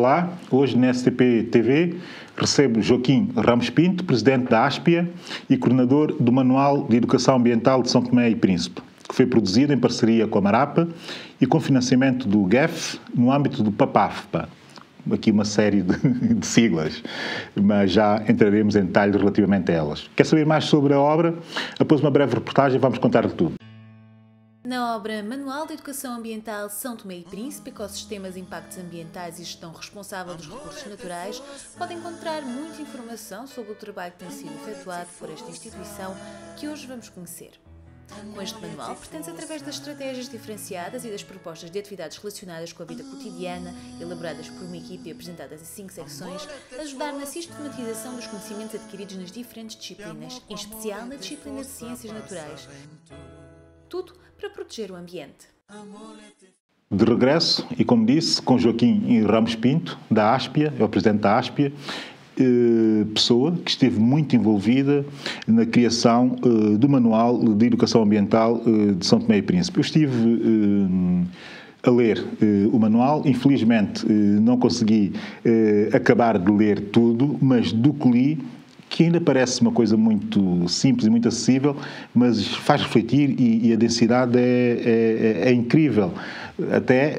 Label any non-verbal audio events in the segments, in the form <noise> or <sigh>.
Olá, hoje na STP TV recebo Joaquim Ramos Pinto, presidente da ASPIA e coordenador do Manual de Educação Ambiental de São Tomé e Príncipe, que foi produzido em parceria com a Marapa e com financiamento do GEF no âmbito do PAPAFPA. Aqui uma série de, <laughs> de siglas, mas já entraremos em detalhes relativamente a elas. Quer saber mais sobre a obra? Após uma breve reportagem, vamos contar-lhe tudo. Na obra Manual de Educação Ambiental São Tomé e Príncipe, Ecossistemas, Impactos Ambientais e Gestão Responsável dos Recursos Naturais, pode encontrar muita informação sobre o trabalho que tem sido efetuado por esta instituição que hoje vamos conhecer. Com este manual, pretende através das estratégias diferenciadas e das propostas de atividades relacionadas com a vida cotidiana, elaboradas por uma equipe e apresentadas em cinco secções, ajudar na sistematização dos conhecimentos adquiridos nas diferentes disciplinas, em especial na disciplina de Ciências Naturais. Tudo para proteger o ambiente. De regresso, e como disse, com Joaquim Ramos Pinto, da ASPIA, é o presidente da ASPIA, eh, pessoa que esteve muito envolvida na criação eh, do Manual de Educação Ambiental eh, de São Tomé e Príncipe. Eu estive a ler o manual, infelizmente não consegui acabar de ler tudo, mas do que li que ainda parece uma coisa muito simples e muito acessível, mas faz refletir e, e a densidade é, é, é, incrível. Até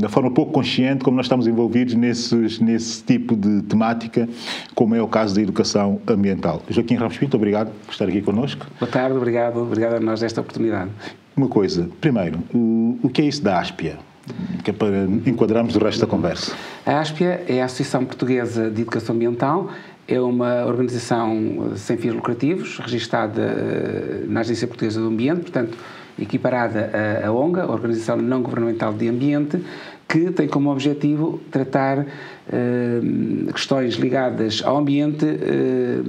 da forma pouco consciente como nós estamos envolvidos nesses, nesse tipo de temática, como é o caso da educação ambiental. Joaquim Ramos Pinto, obrigado por estar aqui connosco. Boa tarde, obrigado, obrigado a nós desta oportunidade. Uma coisa, primeiro, o, o que é isso da ASPIA? Que é para enquadrarmos o resto da conversa. A ASPIA é a Associação Portuguesa de Educação Ambiental é uma organização sem fins lucrativos, registada eh, na Agência Portuguesa do Ambiente, portanto, equiparada à ONGA, a Organização Não Governamental de Ambiente, que tem como objetivo tratar eh, questões ligadas ao ambiente eh,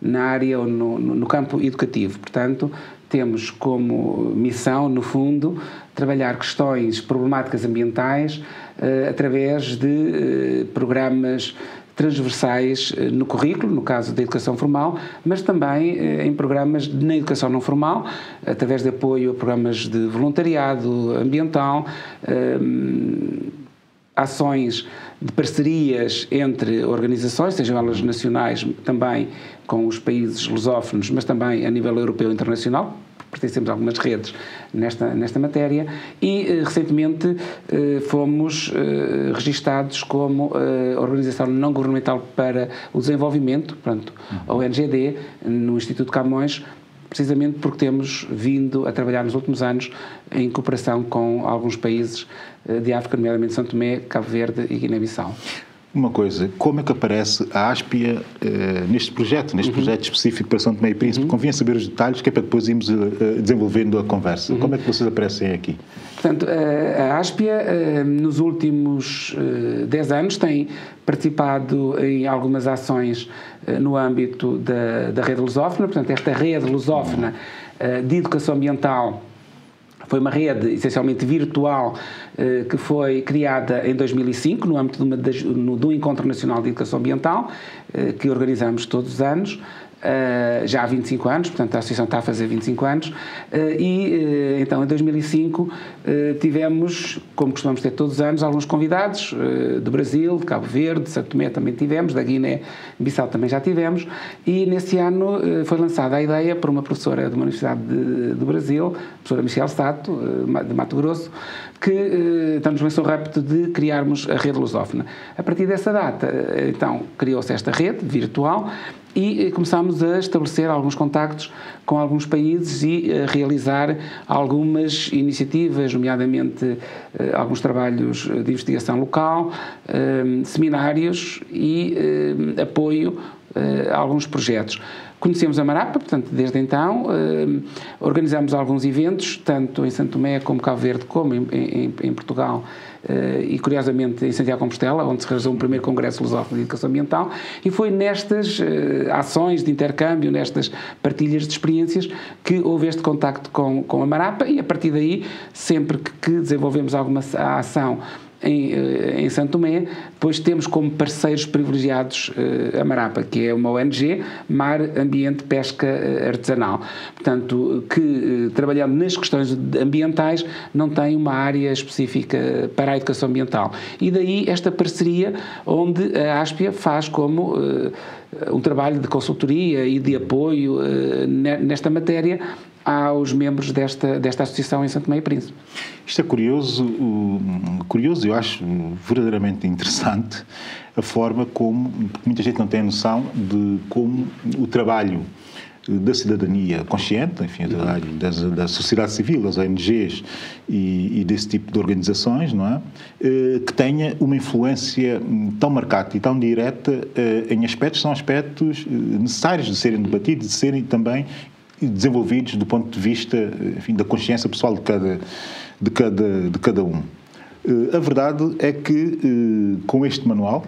na área ou no, no, campo educativo. Portanto, temos como missão, no fundo, trabalhar questões problemáticas ambientais através de programas transversais eh, no currículo, no caso da educação formal, mas também eh, em programas na educação não formal, através de apoio a programas de voluntariado ambiental, eh, ações de parcerias entre organizações, sejam elas nacionais, também com os países lusófonos, mas também a nível europeu e internacional, pertencemos a algumas redes nesta, nesta matéria e eh, recentemente eh, fomos eh, registados como Organização Não Governamental para o Desenvolvimento, portanto, a ONGD, no Instituto Camões, precisamente porque temos vindo a trabalhar nos últimos anos em cooperação com alguns países de África, nomeadamente São Tomé, Cabo Verde e Guiné-Bissau. Uma coisa, como é que aparece a Aspia uh, neste projeto, neste uhum. projeto específico para São Tomé e Príncipe? Uhum. Convinha saber os detalhes, que é para depois irmos uh, desenvolvendo a conversa. Uhum. Como é que vocês aparecem aqui? Portanto, a Aspia, nos últimos 10 anos, tem participado em algumas ações no âmbito da, da rede lusófona, portanto, esta rede lusófona de educação ambiental foi uma rede essencialmente virtual eh, que foi criada em 2005 no âmbito de, uma, Encontro Nacional de Educação Ambiental, eh, que organizamos todos os anos. Uh, já há 25 anos, portanto a associação está a fazer 25 anos, uh, e uh, então em 2005 tivemos, como costumamos ter todos os anos, alguns convidados do Brasil, de Cabo Verde, de Santo Tomé também tivemos, da Guiné-Bissau também já tivemos, e nesse ano foi lançada a ideia por uma professora de uma universidade de, do Brasil, a professora Michelle Stato, de Mato Grosso, que então nos lançou rápido de criarmos a rede lusófona. A partir dessa data, então, criou-se esta rede virtual e eh, começámos a estabelecer alguns contactos com alguns países e a realizar algumas iniciativas, nomeadamente eh, alguns trabalhos de investigação local, eh, seminários e apoio a alguns projetos. Conhecemos a Marapa, portanto, desde então, organizamos alguns eventos, tanto em Santo Tomé como Cabo Verde, como em, em, em Portugal, eh, e curiosamente em Santiago Compostela, onde se realizou o primeiro Congresso Lusófono de Educação Ambiental, e foi nestas eh, ações de intercâmbio, nestas partilhas de experiências, que houve este contacto com, com a Marapa, e a partir daí, sempre que, que desenvolvemos alguma ação em, eh, em Santo Tomé, pois temos como parceiros privilegiados a Marapa, que é uma ONG, Mar Ambiente Pesca Artesanal. Portanto, que trabalhando nas questões ambientais não tem uma área específica para a educação ambiental. E daí esta parceria onde a Áspia faz como um trabalho de consultoria e de apoio nesta matéria aos membros desta, desta associação em Santo Tomé e Príncipe. Isto é curioso, curioso, eu acho verdadeiramente interessante a forma como, muita gente não tem noção de como o trabalho da cidadania consciente, enfim, da, da sociedade civil, das ONGs e, e, desse tipo de organizações, não é? Eh, que tenha uma influência tão marcada e tão direta eh, em aspectos que são aspectos eh, necessários de serem debatidos, de serem também desenvolvidos do ponto de vista enfim, da consciência pessoal de cada, de cada, de cada um. Eh, a verdade é que, eh, com este manual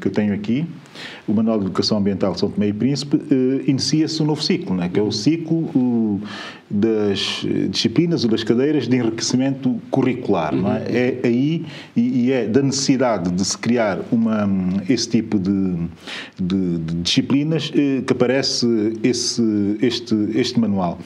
que eu tenho aqui, o Manual de Educação Ambiental de São Tomé e Príncipe, eh, inicia-se um novo ciclo, né? que é o ciclo das disciplinas ou das cadeiras de enriquecimento curricular. Não é? Uhum. é aí e é da necessidade de se criar uma, esse tipo de, de, de disciplinas que aparece esse, este, este manual.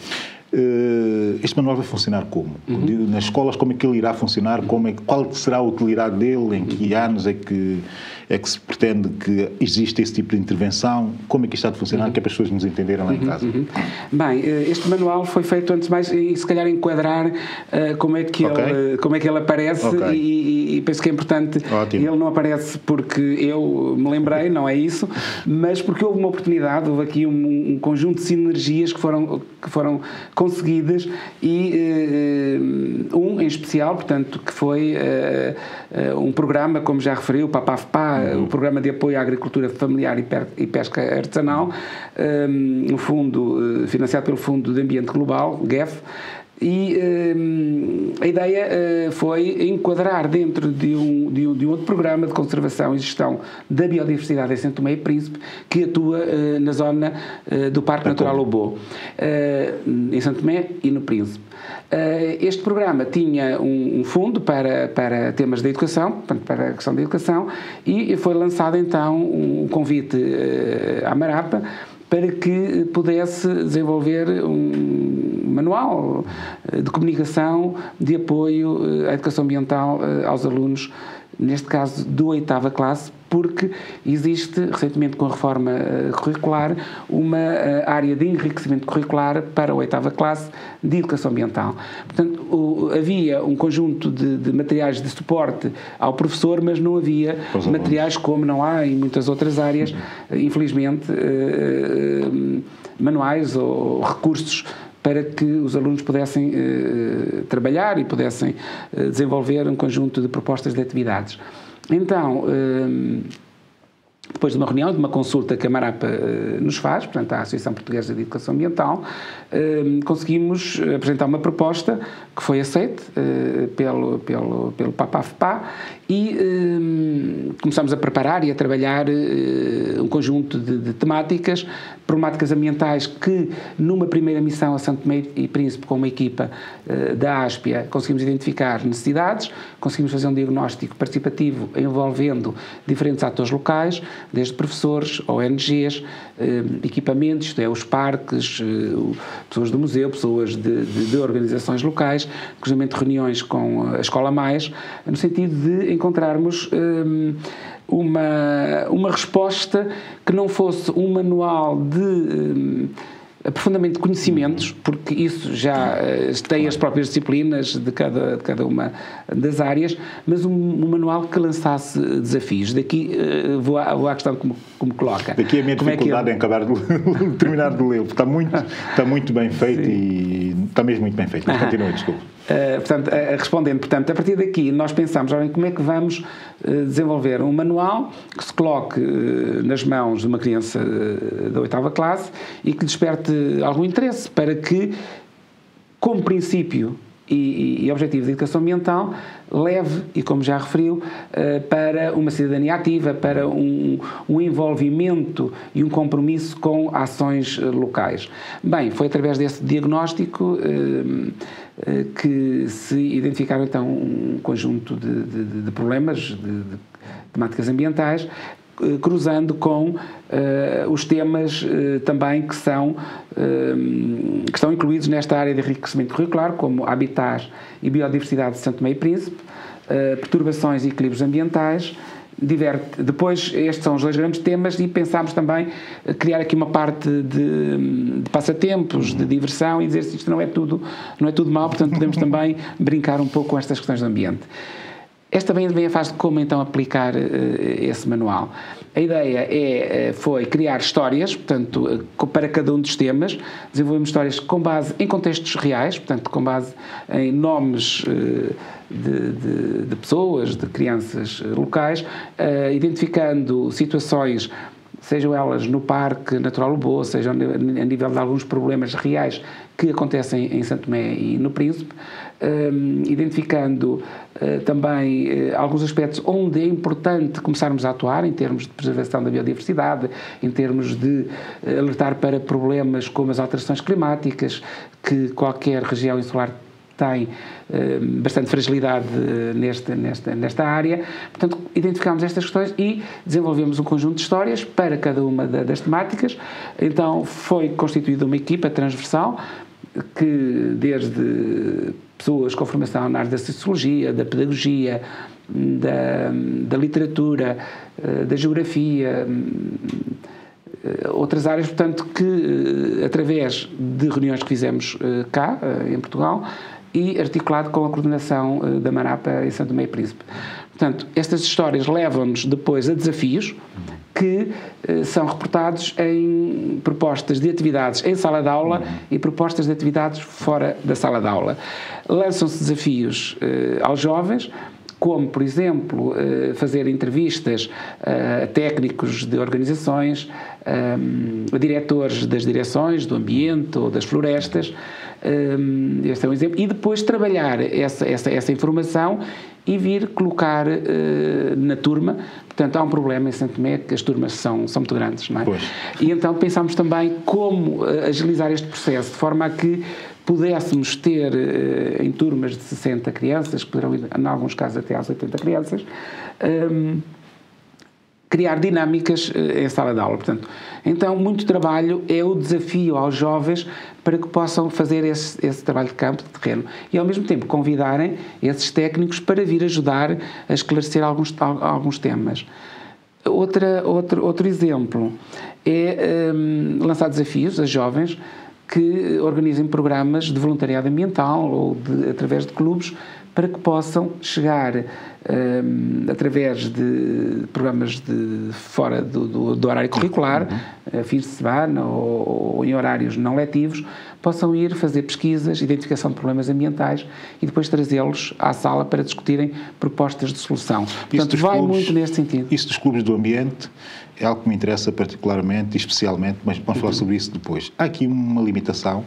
Uh, este manual vai funcionar como? Uhum. Nas escolas, como é que ele irá funcionar? Como é, qual será a utilidade dele? Em que anos é que é que se pretende que exista esse tipo de intervenção? Como é que isto está de funcionar? Uhum. Que é para as pessoas nos entenderem lá uhum, em casa. Uhum. Bem, eh, este manual foi feito antes de mais e se calhar enquadrar uh, como, é que okay. ele, como é que ele aparece okay. e, e, penso que é importante. Ótimo. Ele não aparece porque eu me lembrei, não é isso, mas porque houve uma oportunidade, houve aqui um, um conjunto de sinergias que foram, que foram conseguidas e uh, um em especial, portanto, que foi uh, um programa, como já referiu, Papafpá, uhum. o Programa de Apoio à Agricultura Familiar e Pesca Artesanal, um fundo eh, financiado pelo Fundo de Ambiente Global, GEF, e um, a ideia uh, foi enquadrar dentro de um, de, um, de um outro programa de conservação e gestão da biodiversidade em Santo Tomé e Príncipe, que atua uh, na zona uh, do Parque Natural Lobo, em Santo Tomé e no Príncipe. Este programa tinha um, um, fundo para, para temas de educação, para a questão da educação, e foi lançado então um convite à Marapa para que pudesse desenvolver um manual eh, de comunicação de apoio eh, à educação ambiental eh, aos alunos, neste caso do oitava classe, porque existe, recentemente com a reforma curricular, uma área de enriquecimento curricular para a oitava classe de educação ambiental. Portanto, o, havia um conjunto de, de, materiais de suporte ao professor, mas não havia materiais como não há em muitas outras áreas, infelizmente, manuais ou recursos para que os alunos pudessem eh, trabalhar e pudessem eh, desenvolver um conjunto de propostas de atividades. Então, eh, depois de uma reunião, de uma consulta que a Marapa nos faz, portanto, a Associação Portuguesa de Educação Ambiental, conseguimos apresentar uma proposta que foi aceita pelo, pelo, pelo PAPAFPA e um, começamos a preparar e a trabalhar uh, um conjunto de, de, temáticas, problemáticas ambientais que numa primeira missão a Santo Tomé e Príncipe com uma equipa uh, da ASPIA conseguimos identificar necessidades, conseguimos fazer um diagnóstico participativo envolvendo diferentes atores locais, desde professores, ONGs, uh, equipamentos, isto é, os parques, pessoas do museu, pessoas de, de, de organizações locais, inclusive reuniões com a Escola Mais, no sentido de encontrarmos um, uma, uma resposta que não fosse um manual de. Um, aprofundamento de conhecimentos, porque isso já uh, tem as próprias disciplinas de cada, de cada uma das áreas, mas um, um manual que lançasse desafios. Daqui uh, vou, à, vou à questão como, como coloca. Daqui a minha como dificuldade é em acabar de <laughs> terminar de ler, está muito, está muito bem feito Sim. e está mesmo muito bem feito. Mas <laughs> continue, desculpe. Uh, portanto, uh, respondendo, portanto, a partir daqui nós pensamos, olhem, como é que vamos uh, desenvolver um manual que se coloque nas mãos de uma criança da oitava classe e que desperte algum interesse para que, como princípio e, e, objetivo de educação ambiental, leve, e como já referiu, para uma cidadania ativa, para um, um envolvimento e um compromisso com ações locais. Bem, foi através desse diagnóstico que se identificaram então um conjunto de, de, de problemas, de, de, temáticas ambientais, cruzando com uh, os temas uh, também que são uh, que estão incluídos nesta área de enriquecimento curricular, como habitat e biodiversidade de Santo Meio Príncipe, perturbações e equilíbrios ambientais, diverte. Depois, estes são os dois grandes temas e pensámos também criar aqui uma parte de, de passatempos, de diversão e dizer se isto não é tudo, não é tudo mal, portanto podemos também <laughs> brincar um pouco com estas questões do ambiente. Esta também vem a fase de como então aplicar uh, esse manual. A ideia é, foi criar histórias, portanto, para cada um dos temas, desenvolvemos histórias com base em contextos reais, portanto, com base em nomes de, de, de, pessoas, de crianças locais, identificando situações sejam elas no Parque Natural Lobo, seja a nível de alguns problemas reais que acontecem em Santo Tomé e no Príncipe, identificando uh, também uh, alguns aspectos onde é importante começarmos a atuar em termos de preservação da biodiversidade, em termos de uh, alertar para problemas como as alterações climáticas que qualquer região insular tem eh, bastante fragilidade nesta, nesta, nesta área. Portanto, identificámos estas questões e desenvolvemos um conjunto de histórias para cada uma das temáticas. Então, foi constituída uma equipa transversal que, desde pessoas com formação na área da sociologia, da pedagogia, da, da literatura, eh, da geografia, eh, outras áreas, portanto, que através de reuniões que fizemos cá, em Portugal, e articulado com a coordenação da Manapa em Santo Meio Príncipe. Portanto, estas histórias levam-nos depois a desafios que uh, são reportados em propostas de atividades em sala de aula e propostas de atividades fora da sala de aula. Lançam-se desafios uh, aos jovens, como, por exemplo, fazer entrevistas a técnicos de organizações, a diretores das direções do ambiente ou das florestas, um, este é um exemplo. E depois trabalhar essa, essa, essa informação e vir colocar na turma. Portanto, há um problema em Santo Tomé que as turmas são, são muito grandes, não é? Pois. E então pensámos também como agilizar este processo de forma a que pudéssemos ter uh, em turmas de 60 crianças, que poderão ir, em alguns casos, até às 80 crianças, um, criar dinâmicas em sala de aula. Portanto, então, muito trabalho é o desafio aos jovens para que possam fazer esse, esse, trabalho de campo, de terreno, e ao mesmo tempo convidarem esses técnicos para vir ajudar a esclarecer alguns, alguns temas. Outra, outro, outro exemplo é um, lançar desafios a jovens que organizem programas de voluntariado ambiental ou de, através de clubes para que possam chegar um, através de programas de fora do, do, do horário curricular, uhum. fins de semana ou, ou, em horários não letivos, possam ir fazer pesquisas, identificação de problemas ambientais e depois trazê-los à sala para discutirem propostas de solução. Portanto, vai clubes, muito neste sentido. Isso dos clubes do ambiente é algo que me interessa particularmente e especialmente, mas vamos falar sobre isso depois. Há aqui uma limitação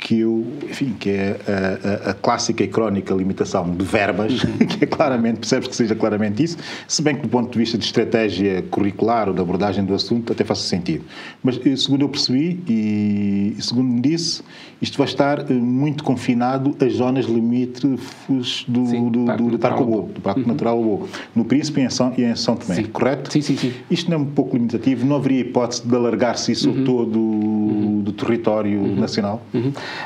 que eu, enfim, que é a, a, a, clássica e crónica limitação de verbas, uhum. <laughs> que é claramente, percebes que seja claramente isso, se bem que do ponto de vista de estratégia curricular ou de abordagem do assunto até faça sentido. Mas eh, segundo eu percebi e segundo me disse, isto vai estar eh, muito confinado às zonas limítrofes do, sim, do, Parque do, do Parque Obo, do Parque uhum. Natural no Príncipe e em São, e em São Tomé, sim. correto? Sim, sim, sim. Isto não é um pouco limitativo? Não haveria hipótese de alargar-se isso uhum. todo uhum. do território uhum. nacional?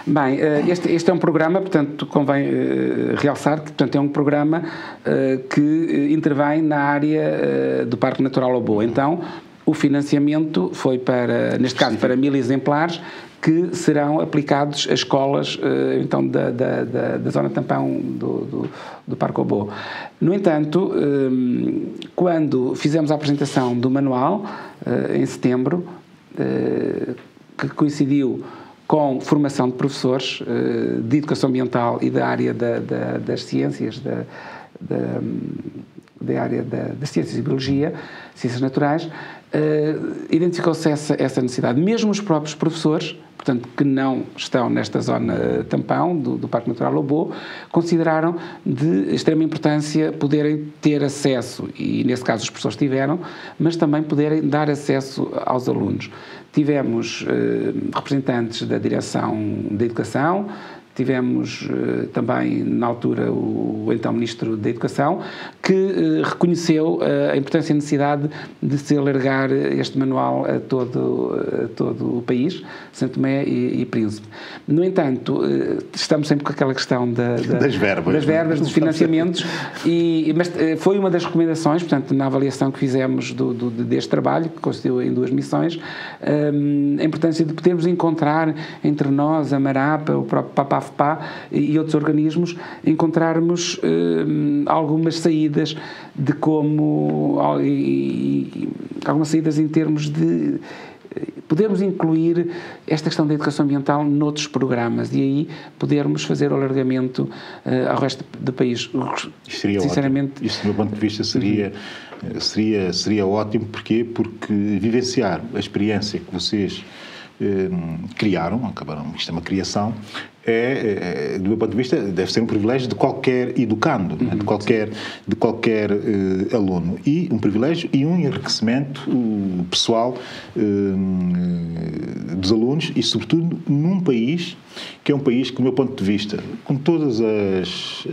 Uhum. Bem, eh, este, este, é um programa, portanto, convém uh, realçar que portanto, é um programa uh, que intervém na área do Parque Natural Obo. Então, o financiamento foi para, neste caso, para mil exemplares, que serão aplicados a escolas então da, da, da, da zona tampão do, do, do Parque. No entanto, quando fizemos a apresentação do manual, em setembro, que coincidiu com formação de professores eh, de educação ambiental e da área da, da, das ciências, da, da, área das ciências e biologia, ciências naturais, uh, identificou-se essa, essa necessidade. Mesmo os próprios professores, portanto, que não estão nesta zona tampão do, do Parque Natural Lobo, consideraram de extrema importância poderem ter acesso, e nesse caso os professores tiveram, mas também poderem dar acesso aos alunos. Tivemos uh, representantes da Direção da Educação, tivemos uh, também, na altura, o, o, então Ministro da Educação, que uh, reconheceu uh, a importância e a necessidade de se alargar este manual a todo, a todo o país, Santo Tomé e, e Príncipe. No entanto, estamos sempre com aquela questão da, da, das verbas, das é? verbas dos financiamentos, e, mas foi uma das recomendações, portanto, na avaliação que fizemos do, do deste trabalho, que consistiu em duas missões, um, a importância de podermos encontrar entre nós, a Marapa, o próprio Papa AFPA e outros organismos, encontrarmos uh, algumas saídas de como. Algumas saídas em termos de podermos incluir esta questão da educação ambiental noutros programas e aí podermos fazer o alargamento uh, ao resto do país. Isto seria Sinceramente, ótimo. Isto, do meu ponto de vista, seria, uhum. seria, seria ótimo. Porquê? Porque vivenciar a experiência que vocês eh, criaram, acabaram, isto é uma criação, é, é, do meu ponto de vista, deve ser um privilégio de qualquer educando, uhum. né? de qualquer, de qualquer uh, aluno. E um privilégio e um enriquecimento uh, pessoal uh, dos alunos e, sobretudo, num país que é um país que, do meu ponto de vista, com todas as,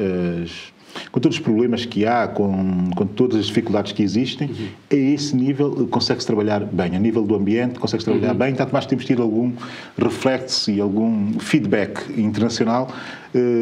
as com todos os problemas que há, com, com todas as dificuldades que existem, uhum. a esse nível consegue-se trabalhar bem. A nível do ambiente, consegue-se trabalhar uhum. bem, tanto mais temos tido algum reflexo e algum feedback internacional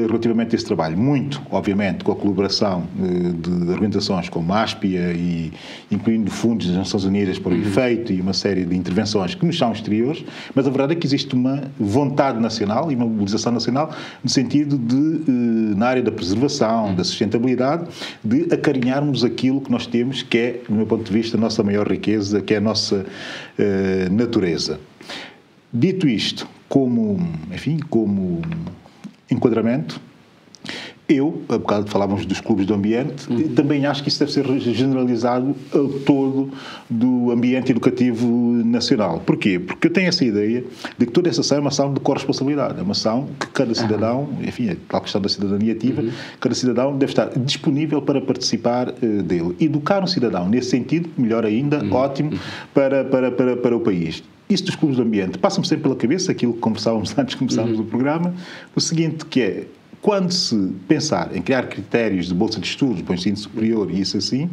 relativamente a esse trabalho. Muito, obviamente, com a colaboração eh, de organizações como a ASPIA e incluindo fundos das Nações Unidas para o uhum. efeito e uma série de intervenções que nos são exteriores, mas a verdade é que existe uma vontade nacional e uma mobilização nacional no sentido de, eh, na área da preservação, da sustentabilidade, de acarinharmos aquilo que nós temos, que é, do meu ponto de vista, a nossa maior riqueza, que é a nossa natureza. Dito isto, como, enfim, como enquadramento. Eu, há bocado falávamos dos clubes do ambiente, uhum. também acho que isso deve ser generalizado a todo do ambiente educativo nacional. Porquê? Porque eu tenho essa ideia de que toda essa ação é uma ação de corresponsabilidade, é uma ação que cada cidadão, uhum. enfim, é a questão da cidadania ativa, uhum. cada cidadão deve estar disponível para participar uh, dele. Educar um cidadão nesse sentido, melhor ainda, uhum. ótimo para, para, para, para o país. Isso dos clubes de ambiente passa-me sempre pela cabeça, aquilo que conversávamos <laughs> antes de começarmos uhum. o programa, o seguinte que é, quando se pensar em criar critérios de bolsa de estudos para o ensino superior e isso assim,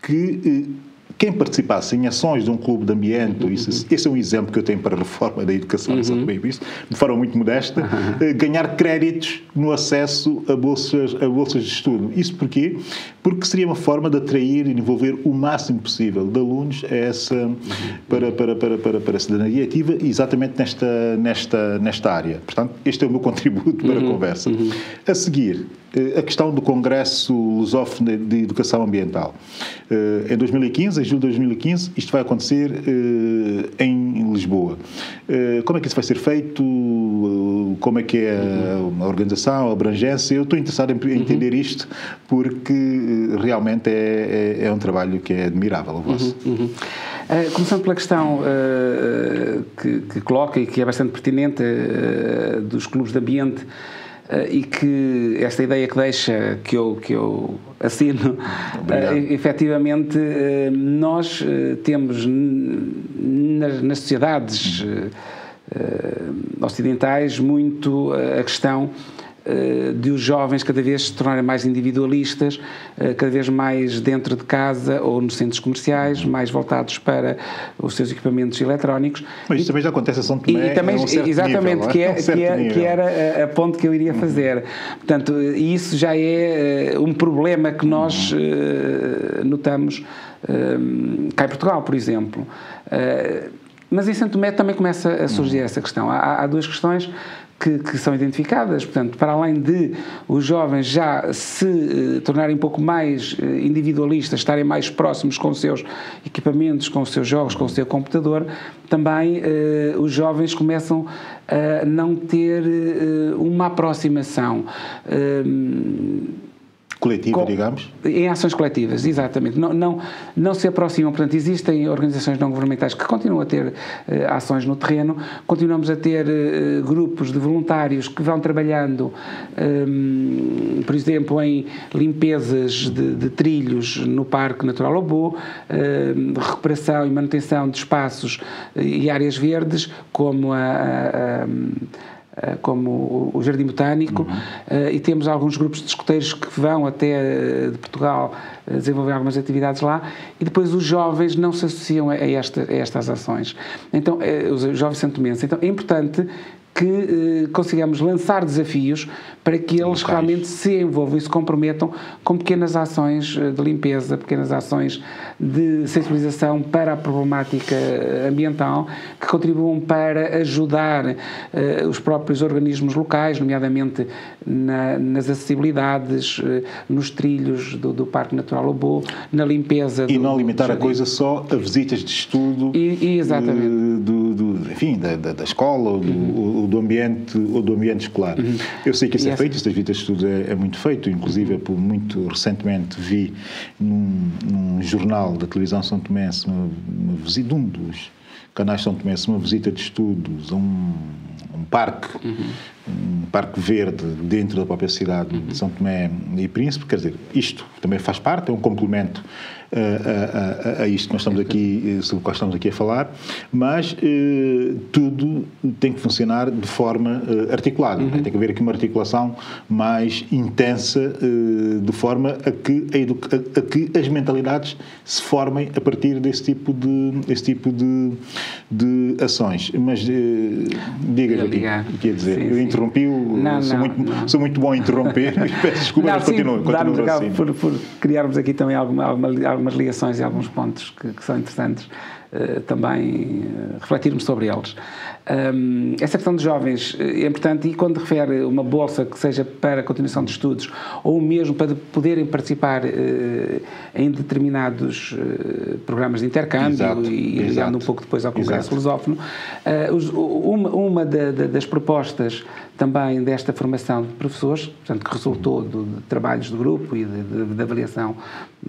que eh, quem participasse em ações de um clube de ambiente, isso, esse é um exemplo que eu tenho para a reforma da educação, uhum. bem visto, de forma muito modesta, uhum. ganhar créditos no acesso a bolsas, a bolsas de estudo. Isso porquê? Porque seria uma forma de atrair e envolver o máximo possível de alunos a essa, uhum. para, para, para, para, para a cidadania ativa exatamente nesta, nesta, nesta área. Portanto, este é o meu <laughs> contributo para a uhum. conversa. Uhum. A seguir, eh, a questão do Congresso Lusófono de Educação Ambiental. Eh, em 2015, em julho de 2015, isto vai acontecer eh, em Lisboa. Como é que isso vai ser feito? Como é que é a organização, a abrangência? Eu estou interessado em uhum. entender isto porque realmente é, é, é um trabalho que é admirável, o vosso. Uhum, uhum. Uh, começando pela questão uh, que, que, coloca e que é bastante pertinente uh, dos clubes de ambiente e que esta ideia que deixa, que eu, que eu assino, uh, efetivamente, uh, nós temos nas, nas sociedades ocidentais muito a questão eh, de os jovens cada vez se tornarem mais individualistas, eh, cada vez mais dentro de casa ou nos centros comerciais, mais voltados para os seus equipamentos eletrónicos. Mas isso também já acontece a São Tomé. E, e também, um exatamente, nível, que, é, um que, é, que, era a, a ponte que eu iria fazer. Uhum. Portanto, isso já é uh, um problema que nós uh, notamos uh, cá em Portugal, por exemplo. mas em Santo Tomé também começa a surgir uhum. essa questão. Há, há duas questões que, que, são identificadas. Portanto, para além de os jovens já se uh, tornarem um pouco mais uh, individualistas, estarem mais próximos com os seus equipamentos, com os seus jogos, com o seu computador, também uh, os jovens começam a não ter uma aproximação coletiva, com, digamos? Em ações coletivas, exatamente. Não, não, não se aproximam, portanto, existem organizações não governamentais que continuam a ter uh, ações no terreno, continuamos a ter uh, grupos de voluntários que vão trabalhando, um, ehm, por exemplo, em limpezas de, de, trilhos no Parque Natural Obo, uh, recuperação e manutenção de espaços e áreas verdes, como a, a, a eh, como o Jardim Botânico, uhum. e temos alguns grupos de escuteiros que vão até de Portugal desenvolver algumas atividades lá, e depois os jovens não se associam a, esta, a estas ações. Então, os jovens santomenses. Então, é importante que eh, consigamos lançar desafios para que eles realmente se envolvam e se comprometam com pequenas ações eh, de limpeza, pequenas ações de sensibilização para a problemática eh, ambiental, que contribuam para ajudar uh, os próprios organismos locais, nomeadamente na, nas acessibilidades, uh, nos trilhos do, do, Parque Natural Lobo, na limpeza. E do, não limitar a coisa só a visitas de estudo. E, e exatamente. Do, do, enfim, da, da, escola do, uhum. Do, ambiente, ou do ambiente escolar. Uhum. Eu sei que isso é feito, isso das visitas de estudo é, é muito feito, inclusive, por, muito recentemente vi num, num jornal da televisão São Tomense uma, uma visita, um dos canais São Tomense, uma visita de estudos a um, um parque, uhum. um parque verde dentro da própria cidade uhum. de São Tomé e Príncipe, quer dizer, isto também faz parte, é um complemento a, a, a, isto que nós estamos aqui, sobre o qual estamos aqui a falar, mas eh, tudo tem que funcionar de forma eh, articulada. Uhum. Tem que haver aqui uma articulação mais intensa, eh, de forma a que, a, a, que as mentalidades se formem a partir desse tipo de, desse tipo de, de ações. Mas diga, o que ia dizer. Sim, Eu interrompi-o, sou, muito, sou muito bom a interromper, <laughs> peço desculpa, não, mas continuo, continuo assim. Por, por criarmos aqui também alguma, alguma, alguma algumas ligações e alguns pontos que, que são interessantes uh, também uh, refletirmos sobre eles. Um, essa questão de jovens eh, é importante e quando refere uma bolsa que seja para a continuação de estudos ou mesmo para poderem participar uh, em determinados uh, programas de intercâmbio exato, e ligando um pouco depois ao Congresso Lusófono, uh, os, uma, uma da, da, das propostas também desta formação de professores, portanto, que resultou de, de trabalhos de grupo e de, de, de avaliação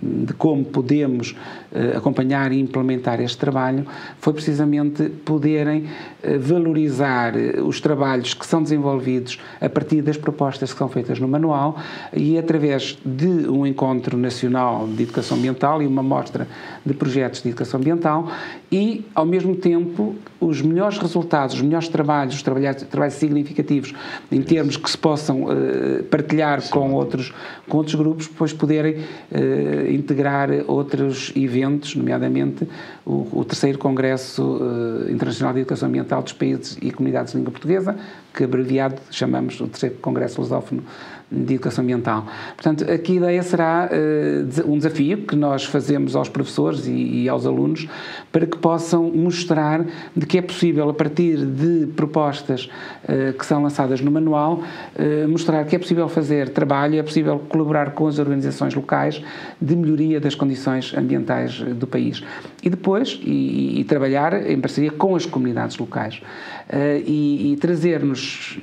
de como podemos uh, acompanhar e implementar este trabalho, foi precisamente poderem uh, valorizar uh, os trabalhos que são desenvolvidos a partir das propostas que são feitas no manual e através de um encontro nacional de educação ambiental e uma mostra de projetos de educação ambiental e, ao mesmo tempo, os melhores resultados, os melhores trabalhos, os trabalhos, trabalhos significativos em termos que se possam uh, partilhar Sim. com outros, com outros grupos, depois poderem uh, integrar outros eventos, nomeadamente o, o terceiro Congresso uh, Internacional de Educação Ambiental Países e Comunidades de Língua Portuguesa, que abreviado chamamos o terceiro Congresso Lusófono de Educação Ambiental. Portanto, aqui a ideia será uh, um desafio que nós fazemos aos professores e, e, aos alunos para que possam mostrar de que é possível, a partir de propostas uh, que são lançadas no manual, uh, mostrar que é possível fazer trabalho, é possível colaborar com as organizações locais de melhoria das condições ambientais do país. E depois, e, e trabalhar em parceria com as comunidades locais. e, e trazer-nos,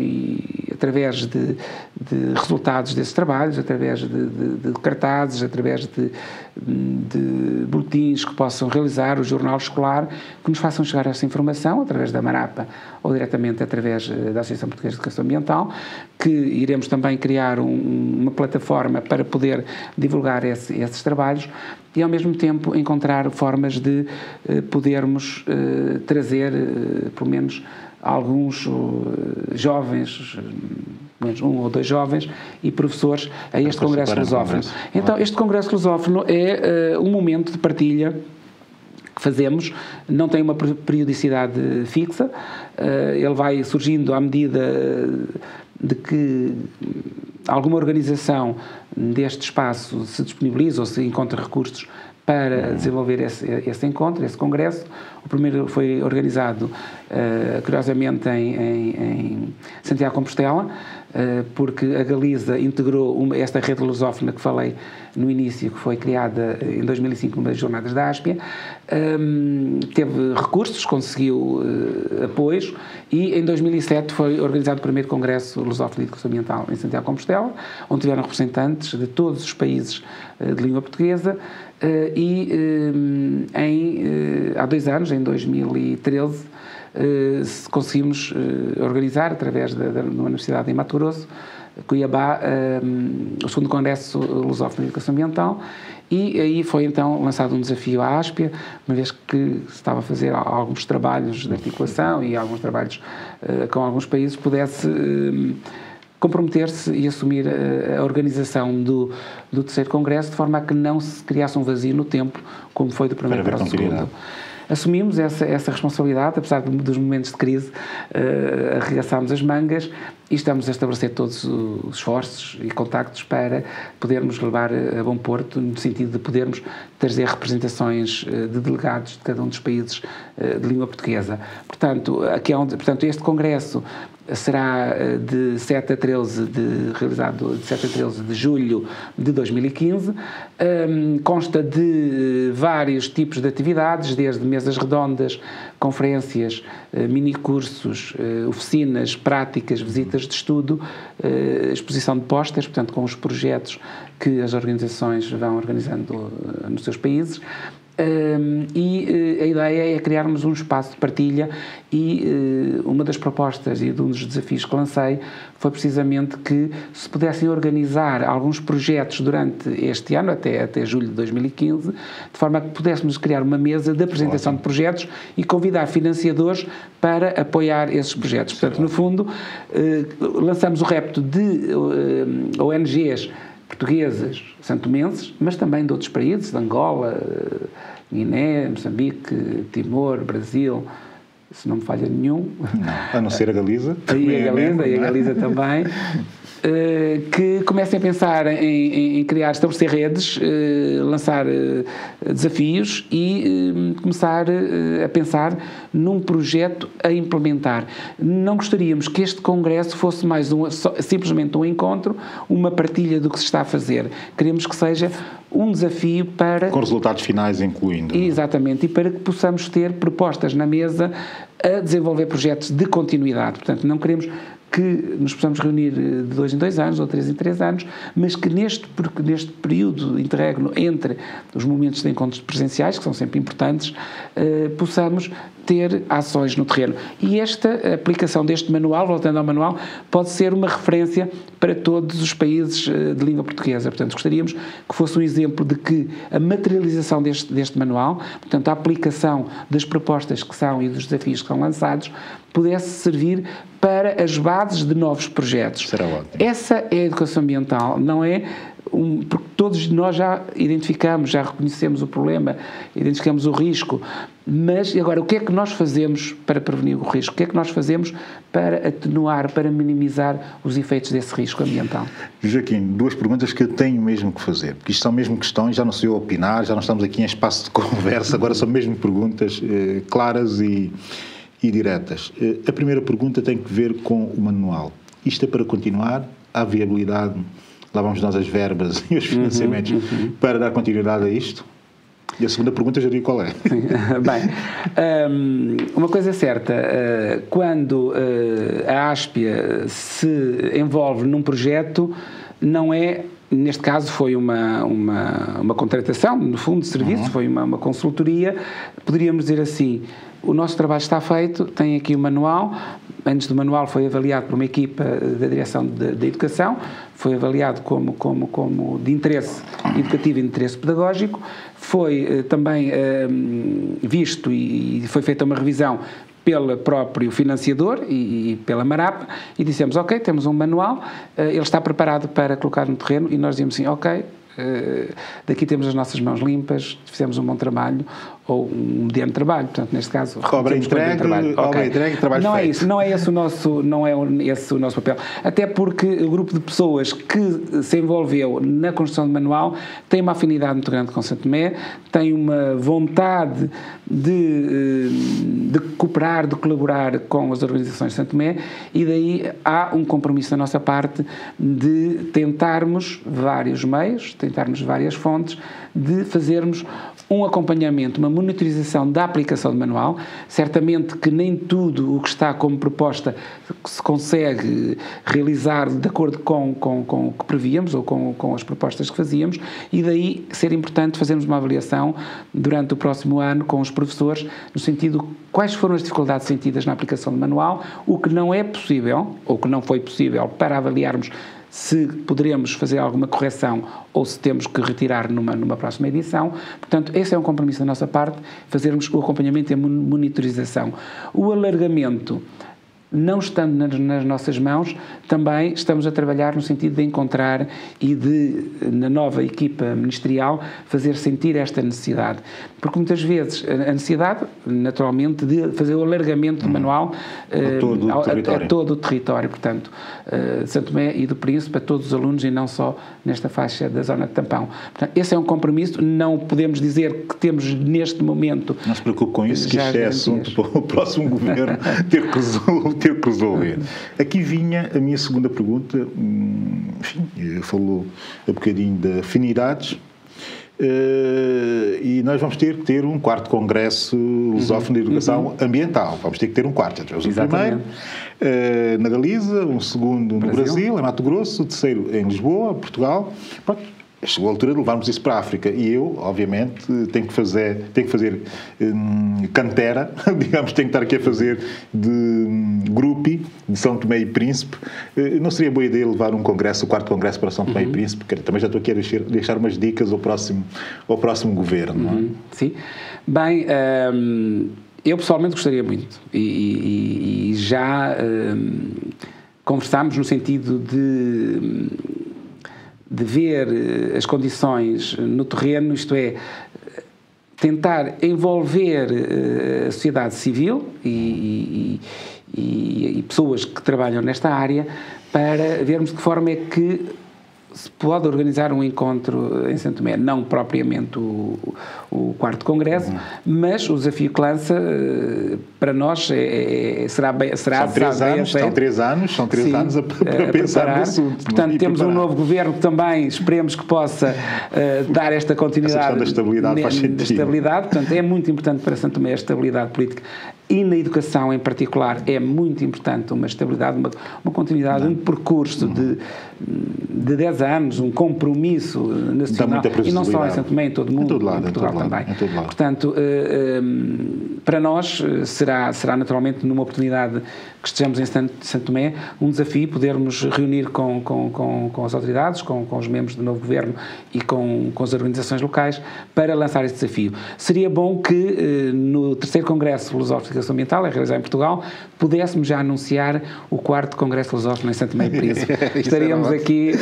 através de, de resultados desses trabalhos, através de, de, de cartazes, através de, de boletins que possam realizar o jornal escolar, que nos façam chegar essa informação através da Marapa ou diretamente através eh, da Associação Portuguesa de Educação Ambiental, que iremos também criar um, uma plataforma para poder divulgar esse, esses trabalhos e, ao mesmo tempo, encontrar formas de eh, podermos eh, trazer, eh, pelo menos, alguns eh, jovens menos um ou dois jovens e professores a este Congresso Lusófono. Então, este Congresso Lusófono é uh, um momento de partilha que fazemos, não tem uma periodicidade fixa, uh, ele vai surgindo à medida de que alguma organização deste espaço se disponibiliza ou se encontra recursos para desenvolver esse, esse, encontro, esse congresso. O primeiro foi organizado, uh, curiosamente, em, em, em Santiago Compostela, uh, porque a Galiza integrou uma, esta rede lusófona que falei no início, que foi criada em 2005 numa das jornadas da Áspia, um, teve recursos, conseguiu uh, apoios e em 2007 foi organizado o primeiro Congresso Lusófono de Educação Ambiental em Santiago Compostela, onde tiveram representantes de todos os países de língua portuguesa, Uh, e uh, em, uh, há dois anos, em 2013, conseguimos organizar, através da, da, da Universidade em Mato Grosso, Cuiabá, o segundo Congresso Lusófono de Educação Ambiental, e aí foi então lançado um desafio à Áspia, uma vez que se estava a fazer alguns trabalhos de articulação e alguns trabalhos uh, com alguns países, pudesse uh, comprometer-se e assumir a, a organização do, do terceiro congresso de forma a que não se criasse um vazio no tempo, como foi do primeiro para, para o segundo assumimos essa, essa responsabilidade, apesar dos momentos de crise, uh, arregaçámos as mangas e estamos a estabelecer todos os esforços e contactos para podermos levar a bom porto, no sentido de podermos trazer representações eh, de delegados de cada um dos países eh, de língua portuguesa. Portanto, aqui é onde, portanto este congresso será eh, de 7 a 13 de, realizado de 7 a 13 de julho de 2015. Um, consta de vários tipos de atividades, desde mesas redondas, conferências, uh, minicursos, uh, oficinas, práticas, visitas de estudo, exposição de postas, portanto, com os projetos que as organizações vão organizando nos seus países, um, e uh, a ideia é criarmos um espaço de partilha e uh, uma das propostas e de um dos desafios que lancei foi precisamente que se pudessem organizar alguns projetos durante este ano, até, até julho de 2015, de forma a que pudéssemos criar uma mesa de apresentação Ótimo. de projetos e convidar financiadores para apoiar esses projetos. Portanto, no fundo, uh, lançamos o repto de ONGs portuguesas, santomenses, mas também de outros países, de Angola, Guiné, Moçambique, Timor, Brasil, se não me falha nenhum. Não, a não ser a Galiza. Aí a Galiza, e a Galiza também. <laughs> Eh, que comecem a pensar em, em criar, estabelecer redes, uh, lançar uh, desafios e começar a pensar num projeto a implementar. Não gostaríamos que este congresso fosse mais um, simplesmente um encontro, uma partilha do que se está a fazer. Queremos que seja um desafio para. Com resultados finais incluindo. Exatamente, e para que possamos ter propostas na mesa a desenvolver projetos de continuidade. Portanto, não queremos que nos possamos reunir eh, de dois em dois anos ou três em três anos, mas que neste, porque neste período interregno entre os momentos de encontros presenciais, que são sempre importantes, eh, possamos ter ações no terreno. E esta aplicação deste manual, voltando ao manual, pode ser uma referência para todos os países eh, de língua portuguesa. Portanto, gostaríamos que fosse um exemplo de que a materialização deste, deste manual, portanto, a aplicação das propostas que são e dos desafios que são lançados, pudesse servir para as bases de novos projetos. Será ótimo. Essa é a educação ambiental, não é um, porque todos nós já identificamos, já reconhecemos o problema, identificamos o risco, mas agora o que é que nós fazemos para prevenir o risco? O que é que nós fazemos para atenuar, para minimizar os efeitos desse risco ambiental? Joaquim, duas perguntas que eu tenho mesmo que fazer, porque isto são mesmo questões, já não sei opinar, já não estamos aqui em espaço de <laughs> conversa, agora são mesmo perguntas eh, claras e e diretas. Eh, a primeira pergunta tem que ver com o manual. Isto é para continuar? Há viabilidade? Lá vamos nós as verbas <laughs> e os uhum, financiamentos uhum, uhum. para dar continuidade a isto? E a segunda pergunta já digo qual é. <laughs> Bem, um, uma coisa é certa, uh, quando uh, a Áspia se envolve num projeto, não é Neste caso foi uma, uma, uma contratação, no fundo, de serviço, uhum. foi uma, uma consultoria. Poderíamos dizer assim, o nosso trabalho está feito, tem aqui o manual. Antes do manual foi avaliado por uma equipa da direção da educação, foi avaliado como, como, como de interesse educativo e de interesse pedagógico, foi eh, também eh, visto e, e foi feita uma revisão pelo próprio financiador e, e, pela Marap e dissemos, ok, temos um manual, uh, ele está preparado para colocar no terreno e nós dizemos assim, ok, uh, daqui temos as nossas mãos limpas, fizemos um bom trabalho, ou um mediano trabalho, portanto, neste caso, obra entregue, trabalho. obra okay. entregue, trabalho não feito. é isso, não é esse o nosso, não é esse o nosso papel. Até porque o grupo de pessoas que se envolveu na construção do manual tem uma afinidade muito grande com Santo Tomé, tem uma vontade de, eh, de cooperar, de colaborar com as organizações de Santo Tomé e daí há um compromisso da nossa parte de tentarmos vários meios, tentarmos várias fontes, de fazermos um acompanhamento, uma monitorização da aplicação do manual. Certamente que nem tudo o que está como proposta se consegue realizar de acordo com, com, com o que prevíamos ou com, com as propostas que fazíamos, e daí ser importante fazermos uma avaliação durante o próximo ano com os professores, no sentido quais foram as dificuldades sentidas na aplicação do manual, o que não é possível, ou que não foi possível, para avaliarmos se poderemos fazer alguma correção ou se temos que retirar numa, numa próxima edição. Portanto, esse é um compromisso da nossa parte, fazermos o acompanhamento e a monitorização. O alargamento não estando nas, nas, nossas mãos, também estamos a trabalhar no sentido de encontrar e de, na nova equipa ministerial, fazer sentir esta necessidade. Porque muitas vezes a necessidade, naturalmente, de fazer o alargamento do uhum. manual a, todo uh, a, a, todo o território, portanto, uh, de Santo Tomé e do Príncipe, a todos os alunos e não só nesta faixa da zona de tampão. Portanto, esse é um compromisso, não podemos dizer que temos neste momento. Não se preocupe com isso, que isto é assunto para o próximo governo ter que resolver resolver. Aqui vinha a minha segunda pergunta, hum, enfim, falou um bocadinho de afinidades, Uh, e nós vamos ter que ter um quarto congresso lusófono de educação uhum. ambiental. Vamos ter que ter um quarto. Já o primeiro uh, na Galiza, um segundo no Brasil. Brasil, em Mato Grosso, o terceiro em Lisboa, Portugal. Pronto, chegou a altura de levarmos isso para a África e eu, obviamente, tenho que fazer, tenho que fazer hum, cantera, <laughs> digamos, tenho que estar aqui a fazer de hum, grupi de São Tomé e Príncipe. Uh, não seria boa ideia levar um congresso, o quarto congresso para São Tomé uhum. e Príncipe, porque também já estou aqui a deixar, deixar umas dicas ao próximo, ao próximo governo. Uhum. É? Sim. Bem, hum, eu pessoalmente gostaria muito e, e, e já hum, conversámos no sentido de hum, de ver eh, as condições no terreno, isto é, tentar envolver eh, a sociedade civil e, e, e, pessoas que trabalham nesta área para vermos de que forma é que se pode organizar um encontro em Santo Tomé, não propriamente o, o quarto congresso, uhum. mas o desafio que lança eh, para nós é, é, será bem, será são três anos, são três anos, são três Sim, anos a, <laughs> a, a pensar no assunto. Portanto, temos um novo governo que também esperemos que possa uh, dar esta continuidade. da estabilidade faz sentido. Da estabilidade, portanto, é muito importante para Santo Tomé a estabilidade política e na educação em particular é muito importante uma estabilidade, uma, uma continuidade, um percurso de, de 10 anos, um compromisso nacional e não só em Santo Tomé, em todo o mundo, em, todo lado, em Portugal em também. Lado, Portanto, eh, eh, para nós eh, será, será naturalmente numa oportunidade que estejamos em Santo Tomé, um desafio podermos reunir com, com, com, com as autoridades, com, com os membros do novo governo e com, com as organizações locais para lançar esse desafio. Seria bom que no terceiro Congresso Filosófico Ambiental, a realizar em Portugal, pudéssemos já anunciar o quarto Congresso Filosófico em Santo Tomé e Príncipe. <laughs> Estaríamos aqui,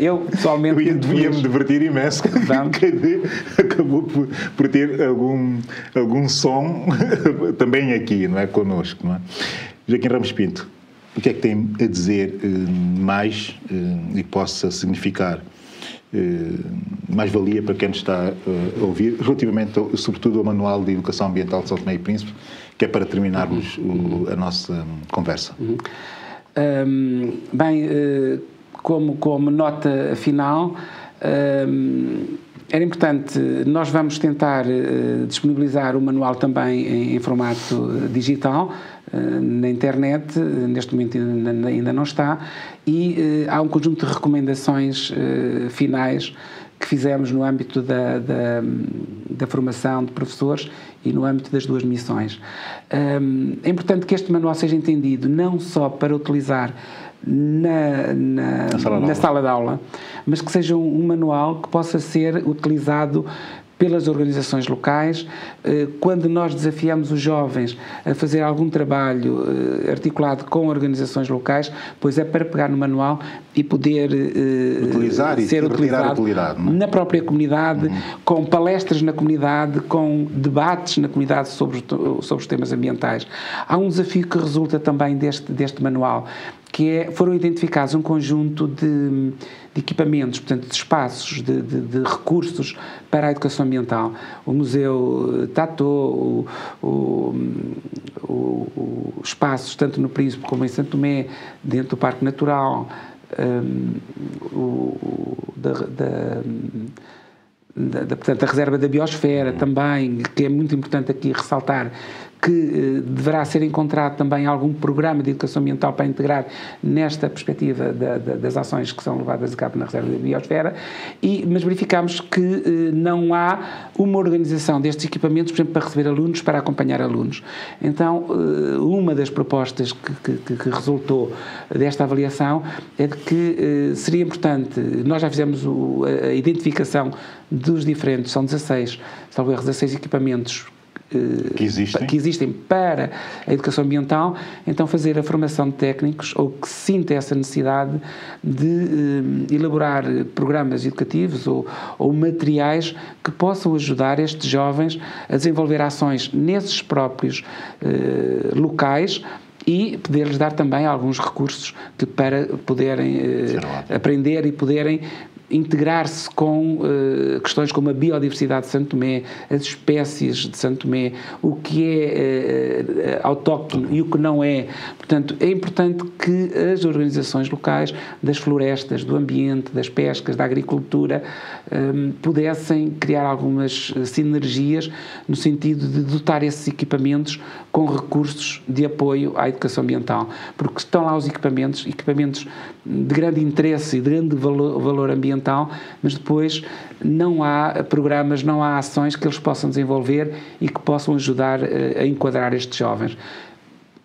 eu pessoalmente... Eu ia, ia me divertir imenso, <laughs> acabou por, por ter algum, algum som <laughs> também aqui, não é? Connosco, não é? Joaquim Ramos Pinto, o que é que tem a dizer uh, mais uh, e possa significar uh, mais valia para quem nos está a ouvir, relativamente, ao, sobretudo, ao Manual de Educação Ambiental de São Tomé e Príncipe, que é para terminarmos uhum. o, a nossa um, conversa. Uhum. Um, bem, como, como nota final, um, era importante, nós vamos tentar uh, disponibilizar o manual também em, em formato eh, digital, uh, na internet, neste momento ainda, não está, e há um conjunto de recomendações finais que fizemos no âmbito da, da, da, formação de professores e no âmbito das duas missões. Um, é importante que este manual seja entendido não só para utilizar na, na, sala, na sala de aula, mas que seja um, um manual que possa ser utilizado pelas organizações locais, eh, quando nós desafiamos os jovens a fazer algum trabalho eh, articulado com organizações locais, pois é para pegar no manual e poder eh, utilizar ser utilizado é? na própria comunidade, uhum. com palestras na comunidade, com debates na comunidade sobre, sobre os temas ambientais. Há um desafio que resulta também deste, deste manual, que é, foram identificados um conjunto de, de equipamentos, portanto, de espaços, de, de, de, recursos para a educação ambiental. O Museu Tato, o, o, o, o espaços, tanto no Príncipe como em Santo Tomé, dentro do Parque Natural, um, o, da, da da, da, portanto, a reserva da biosfera também, que é muito importante aqui ressaltar que eh, deverá ser encontrado também algum programa de educação ambiental para integrar nesta perspectiva da, da, das ações que são levadas a cabo na Reserva da Biosfera, e, mas verificamos que eh, não há uma organização destes equipamentos, por exemplo, para receber alunos, para acompanhar alunos. Então, eh, uma das propostas que, que, que resultou desta avaliação é de que seria importante, nós já fizemos o, a identificação dos diferentes, são 16, talvez 16 equipamentos que existem. que existem para a educação ambiental, então fazer a formação de técnicos ou que sinta essa necessidade de eh, elaborar programas educativos ou, ou materiais que possam ajudar estes jovens a desenvolver ações nesses próprios eh, locais e poder-lhes dar também alguns recursos que, para poderem eh, aprender e poderem integrar-se com uh, questões como a biodiversidade de Santo Tomé, as espécies de Santo Tomé, o que é uh, autóctone e o que não é. Portanto, é importante que as organizações locais das florestas, do ambiente, das pescas, da agricultura, um, pudessem criar algumas sinergias no sentido de dotar esses equipamentos com recursos de apoio à educação ambiental. Porque estão lá os equipamentos, equipamentos de grande interesse e de grande valor, valor ambiental, mas depois não há programas, não há ações que eles possam desenvolver e que possam ajudar eh, a enquadrar estes jovens.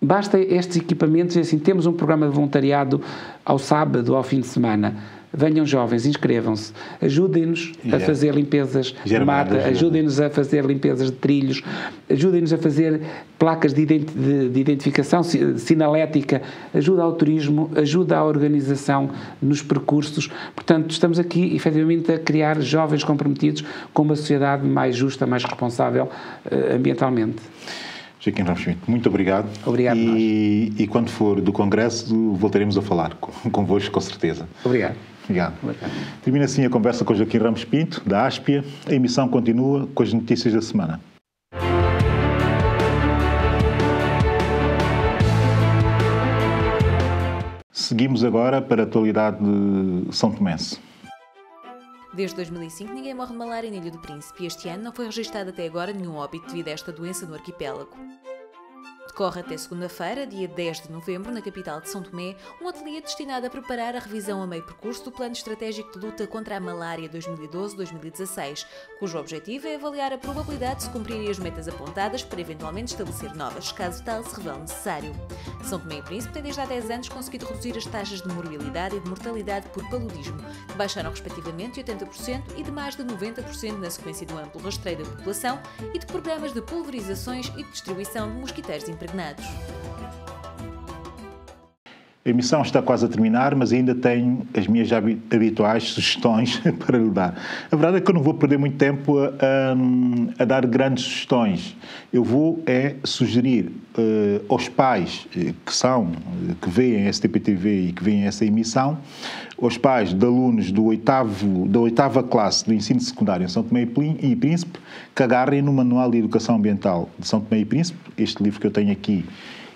Basta estes equipamentos, e assim, temos um programa de voluntariado ao sábado, ao fim de semana venham jovens, inscrevam-se, ajudem-nos a fazer limpezas de mata, ajudem-nos a fazer limpezas de trilhos, ajudem-nos a fazer placas de, de, de identificação, sinalética, ajuda ao turismo, ajuda à organização nos percursos. Portanto, estamos aqui efetivamente a criar jovens comprometidos com uma sociedade mais justa, mais responsável uh, ambientalmente. Joaquim Ramos Schmidt, muito obrigado. Obrigado. E, e, quando for do Congresso, voltaremos a falar convosco, com certeza. Obrigado. Obrigado. Termina assim a conversa com Joaquim Ramos Pinto, da Áspia. A emissão continua com as notícias da semana. Seguimos agora para a atualidade de São Tomense. Desde 2005, ninguém morre de malária na Ilha do Príncipe e este ano não foi registrado até agora nenhum óbito devido a esta doença no arquipélago. Decorre até segunda-feira, dia 10 de novembro, na capital de São Tomé, um ateliê destinado a preparar a revisão a meio percurso do Plano Estratégico de Luta contra a Malária 2012-2016, cujo objetivo é avaliar a probabilidade de se cumprirem as metas apontadas para eventualmente estabelecer novas, caso tal se revele necessário. São Tomé e Príncipe tem desde há 10 anos conseguido reduzir as taxas de morbilidade e de mortalidade por paludismo, que baixaram respectivamente 80% e de mais de 90% na sequência do amplo rastreio da população e de programas de pulverizações e de distribuição de mosquiteiros impregnados. A emissão está quase a terminar, mas ainda tenho as minhas habituais sugestões <laughs> para lhe dar. A verdade é que eu não vou perder muito tempo a, a, a dar grandes sugestões. Eu vou é sugerir uh, aos pais eh, que são, que veem a STPTV e que veem essa emissão, aos pais de alunos do oitavo, da oitava classe do ensino secundário em São Tomé e Príncipe, que agarrem no Manual de Educação Ambiental de São Tomé e Príncipe, este livro que eu tenho aqui,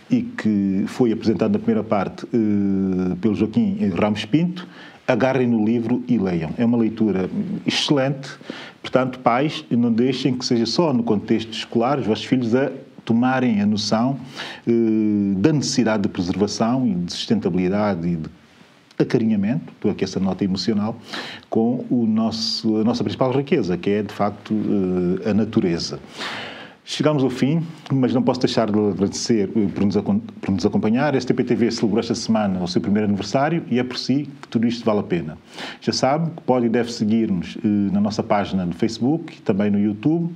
e que foi apresentado na primeira parte uh, pelo Joaquim Ramos Pinto, agarrem no livro e leiam. É uma leitura excelente. Portanto, pais, não deixem que seja só no contexto escolar os vossos filhos a tomarem a noção uh, da necessidade de preservação e de sustentabilidade e de acarinhamento, estou aqui essa nota emocional, com o nosso, a nossa principal riqueza, que é, de facto, uh, a natureza. Chegamos ao fim, mas não posso deixar de agradecer eh, por nos, por nos acompanhar. A STPTV celebrou esta semana o seu primeiro aniversário e é por si que tudo isto vale a pena. Já sabe que pode e deve seguir-nos eh, na nossa página no Facebook e também no YouTube.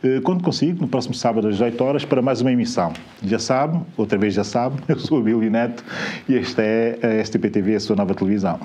Eh, quando consigo, no próximo sábado às 18 horas, para mais uma emissão. Já sabe, outra vez já sabe, <laughs> eu sou o Billy Neto e esta é a STPTV, a sua nova televisão.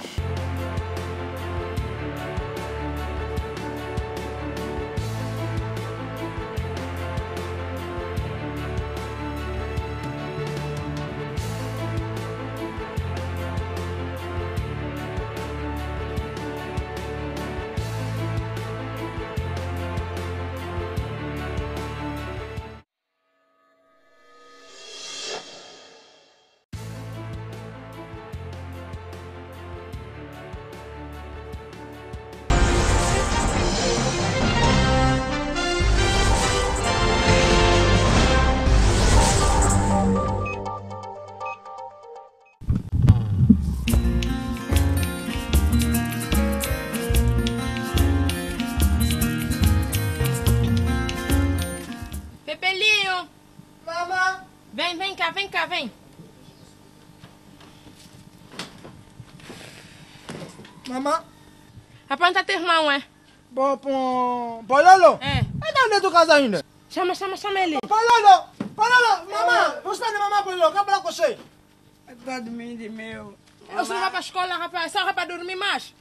Casa ainda? Chama, chama, chama ele. Pololo! Pololo! Mamã! Você está de mamã, falar com você? Está dormindo, meu. Você não vai pra escola, rapaz. Só pra dormir mais.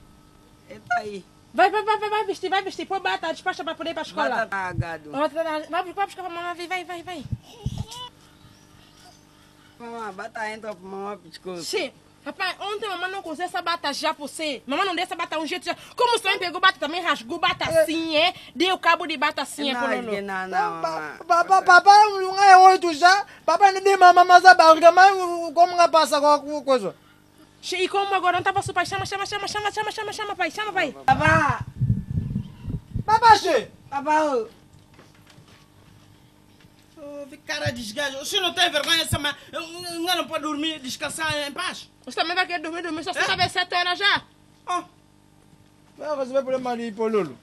Está aí. Vai, vai, vai, vai, vai vestir, vai vestir. Pô, bata, despacha pra poder ir pra escola. Bata tá gado. Vai, vai, vai, buscar pra mamãe, vai, vai, vai, vai. Mamãe, bata entra pro mamãe pescoço. Sim. Rapaz, ontem a mamãe não cozinhou essa bata já por você. Mamãe não deu essa bata um jeito já. Como senhor pegou bata também, rasgou bata assim, é? Deu cabo de bata assim, é, Não, não, não, não, mamãe. Papai, papai, não é oito já. Papai não tem mamã, mas a barriga, mas como que passa com a coisa? E como agora não tava super, chama, chama, chama, chama, chama, chama, chama, pai, chama, pai. Papá! Papai, che! Papá! ô. Oh, que cara desgaste. O senhor não tem vergonha essa mas Não, não pode dormir, descansar em paz? Você também vai querer dormir, dormir, só você sabe sete horas já. Oh, Vai resolver problema de Pololo.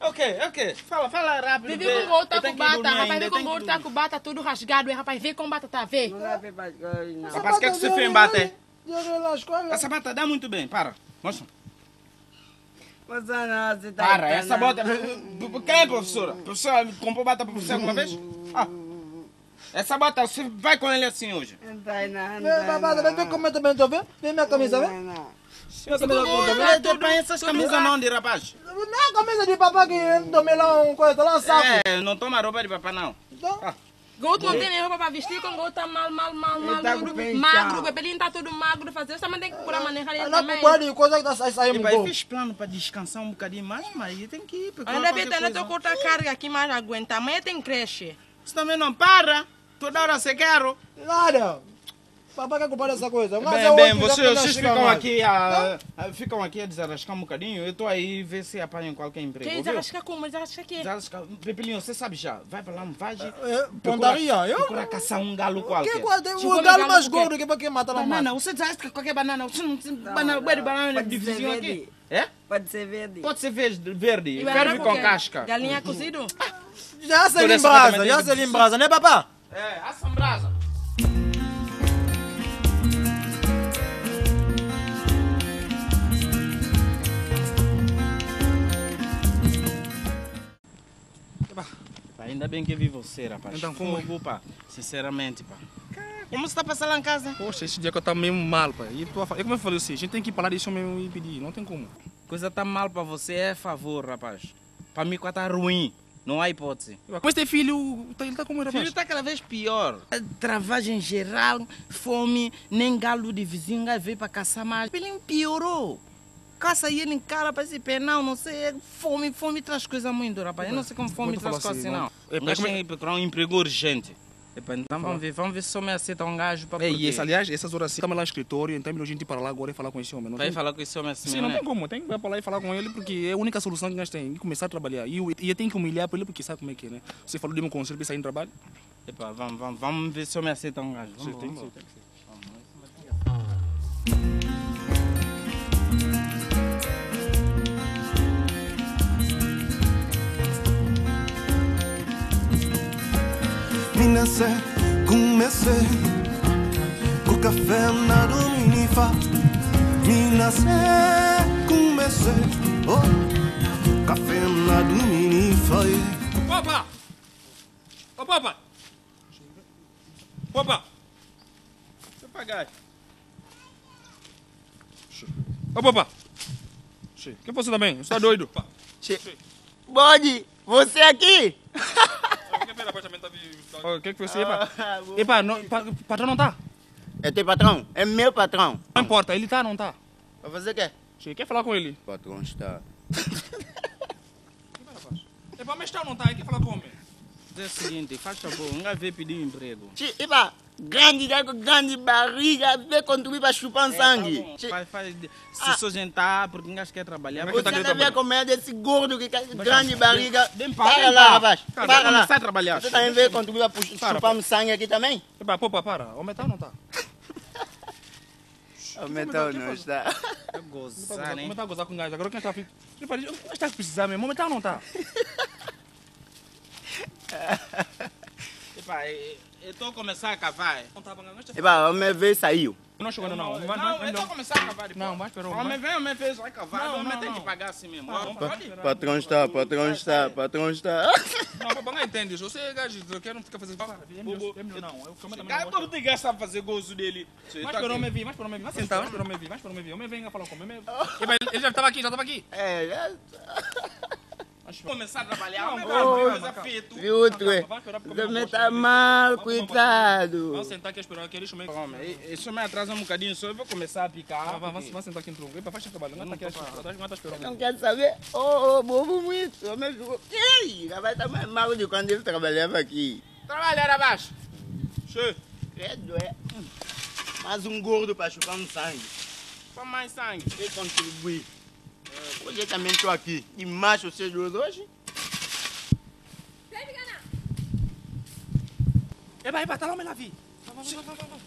ok, ok. Fala, fala rápido. Vivi vê. com o tá com bata, rapaz, vivi com o tá com bata tudo rasgado, hein, rapaz, vê com bata, tá, vê. Não dá pra. Rapaz, o que é que você fez em escola. Essa bata dá muito bem, para. Mostra. Você não, você tá Para, essa bota... Quem é professora? Professora comprou bata pra você alguma vez? Ah. Essa bata, você vai com ele assim hoje. Não aí, não, não Vem, aí, papai, vem, vem não. comer também, tô vendo? Vem minha camisa, Não, vem? não. Minha camisa, bom, vem. tudo- Tem essas camisas bem. não de rapaz. Não é a camisa de papai que tomei lá um coisa, lá um saco. É, não toma roupa de papai não. Então, Gosto não tem nem roupa pra vestir, com gosto tá mal, mal, mal, mal, tá tudo peitão. magro, o bebelinho tá tudo magro, fazer, você também tem que procurar maneira ele Não é também. com de coisa que tá sa- saindo um Epa, eu fiz plano para descansar um bocadinho mais, mas tem que ir. Ainda bem eu coisa. tô cortar carga aqui, mas aguenta. Amanhã tem creche. Você também não para. Toda hora você quer. Nada. Papai quer culpar dessa coisa. Mas é Bem, bem, oito, já vocês, que vocês ficam aqui, a, a- ficam aqui a desarrascar um bocadinho. Eu estou aí ver se apanham qualquer emprego. Quem desarrasca como? Desarrasca aqui. Desarrascar. Pepelinho, você sabe já. Vai para lá, vai. É, Pontaria, eu? Procura caçar um galo qualquer. Que O galo Migalo mais gordo que vai querer matar na Banana, mata. você desarrasca qualquer banana. Você não tem banana, banana Pode de verde. aqui. É? Pode ser verde. Pode ser verde, verde. Ferve com casca. Galinha cozido? <laughs> Já se essa brasa, também já se que- em brasa, né papá? É, assambrasa. Pá, Ainda bem que vi você, rapaz. Então, como é? Fogo, pá. Sinceramente, pá. Como você tá passando lá em casa? Poxa, esse dia que eu tava mesmo mal, pai. E tu, é como eu falei assim, a gente tem que falar disso mesmo e pedir, não tem como. Coisa tá mal pra você, é favor, rapaz. Pra mim, coisa tá ruim. Não há hipótese. Mas ter filho, tá- ele tá como era, O filho tá cada vez pior. Travagem geral, fome, nem galo de vizinho vai ver pra caçar mais. Ele piorou. Caça ele em cara pra esse penal, não sei. é Fome, fome traz coisa muito, rapaz. Eu não sei como fome tu traz coisa assim, assim, não. não? É, é- tem que procurar um emprego urgente. Epa, então vamos ver, vamos ver se só me aceita um gajo pra É, esse, aliás, essas horas assim, estamos lá no escritório, então é a gente ir para lá agora e falar com esse homem. Não Vai tem... falar com esse homem assim, Sim, não né? tem como, tem que ir para lá e falar com ele, porque é a única solução que nós temos, começar a trabalhar. E, eu- e eu tenho que humilhar para ele, porque sabe como é que é, né? Você falou de um conselho para sair no trabalho? Epa, vamos, vamos, vamos ver se eu me aceita um gajo. Vamos, Sim, vamos. tem que ser. Minase, kumese, o café na dominifa. Minase, kumese, oh, café na dominifa. Papa! Ô, papa! Papa! Deixa eu pagar. Ô, papa! Che, Que você também? Você tá doido? Bode, você aqui? Ô, O que que você, epa? <laughs> Epa, não, pa, patrão não tá? É teu patrão? É meu patrão. Não importa, ele tá ou não tá? Vai fazer o quê? Che, quer falar com ele? Patrão está. <laughs> Epa, mas tá ou não tá? Ele quer falar com o homem? É o seguinte, faz favor, gajo veio pedir um emprego. Iba, grande, grande barriga, vem contribuir para chupar um sangue. Tá faz, faz, se sustentar, porque um gajo quer trabalhar. Como é tá Você querendo não vê comer desse gordo que quer grande barriga. Bem, Para bem, lá, rapaz. Cara, Para vai lá. começar a trabalhar. Você também veio contribuir para Para, chupar um sangue aqui também? Epa, popa, para. O tá ou não tá? O metal não está. Eu O gozar, né? tá a gozar com o gajo. Agora quem tá... fi- Epa, o gajo tá precisando mesmo. O tá ou não tá? Epa, eu estou a começar a cavar. Não tá, bangão. Iba, o meu veio saiu. Não chegou, não. Não, vai, Não, vai, é só começar a cavar. Não, vai esperar um Homem vem, homem fez, vai cavar. Não, Homem não, tem que pagar assim mesmo. Pode. Patrão está, patrão está, patrão está. Não, papai, não entende isso. Você é gajo, eu quero não ficar fazendo... É é não. Eu também não todo gosto. ninguém sabe fazer gozo dele. Vai esperar o homem vir, vai esperar o homem vir. Vai sentar, vai esperar o homem vir, vai esperar o homem vir. O homem vem falar comigo. <laughs> Ele ele já estava aqui, já estava aqui. É, já. <laughs> Começar a trabalhar, tu é? Também gosto. mal, Vamos, coitado. Vamos sentar aqui, esperar deixa o meio... Homem, isso me atrasa um bocadinho só, eu vou começar a picar. Vai, vai sentar aqui no tronco. Epa, faz o trabalho. Não está esperando. Não quero saber. Oh, bobo muito. O homem ficou. Ei, vai estar mais mal de quando ele trabalhava aqui. Trabalhar abaixo. Che, Credo, é. Mais um gordo para chupar um sangue. para mais sangue. Quem contribui? É, Hoje eu também estou aqui. E macho vocês dois hoje? Epa, epa, tá lá o. Vai, vai, vai, vai, vai.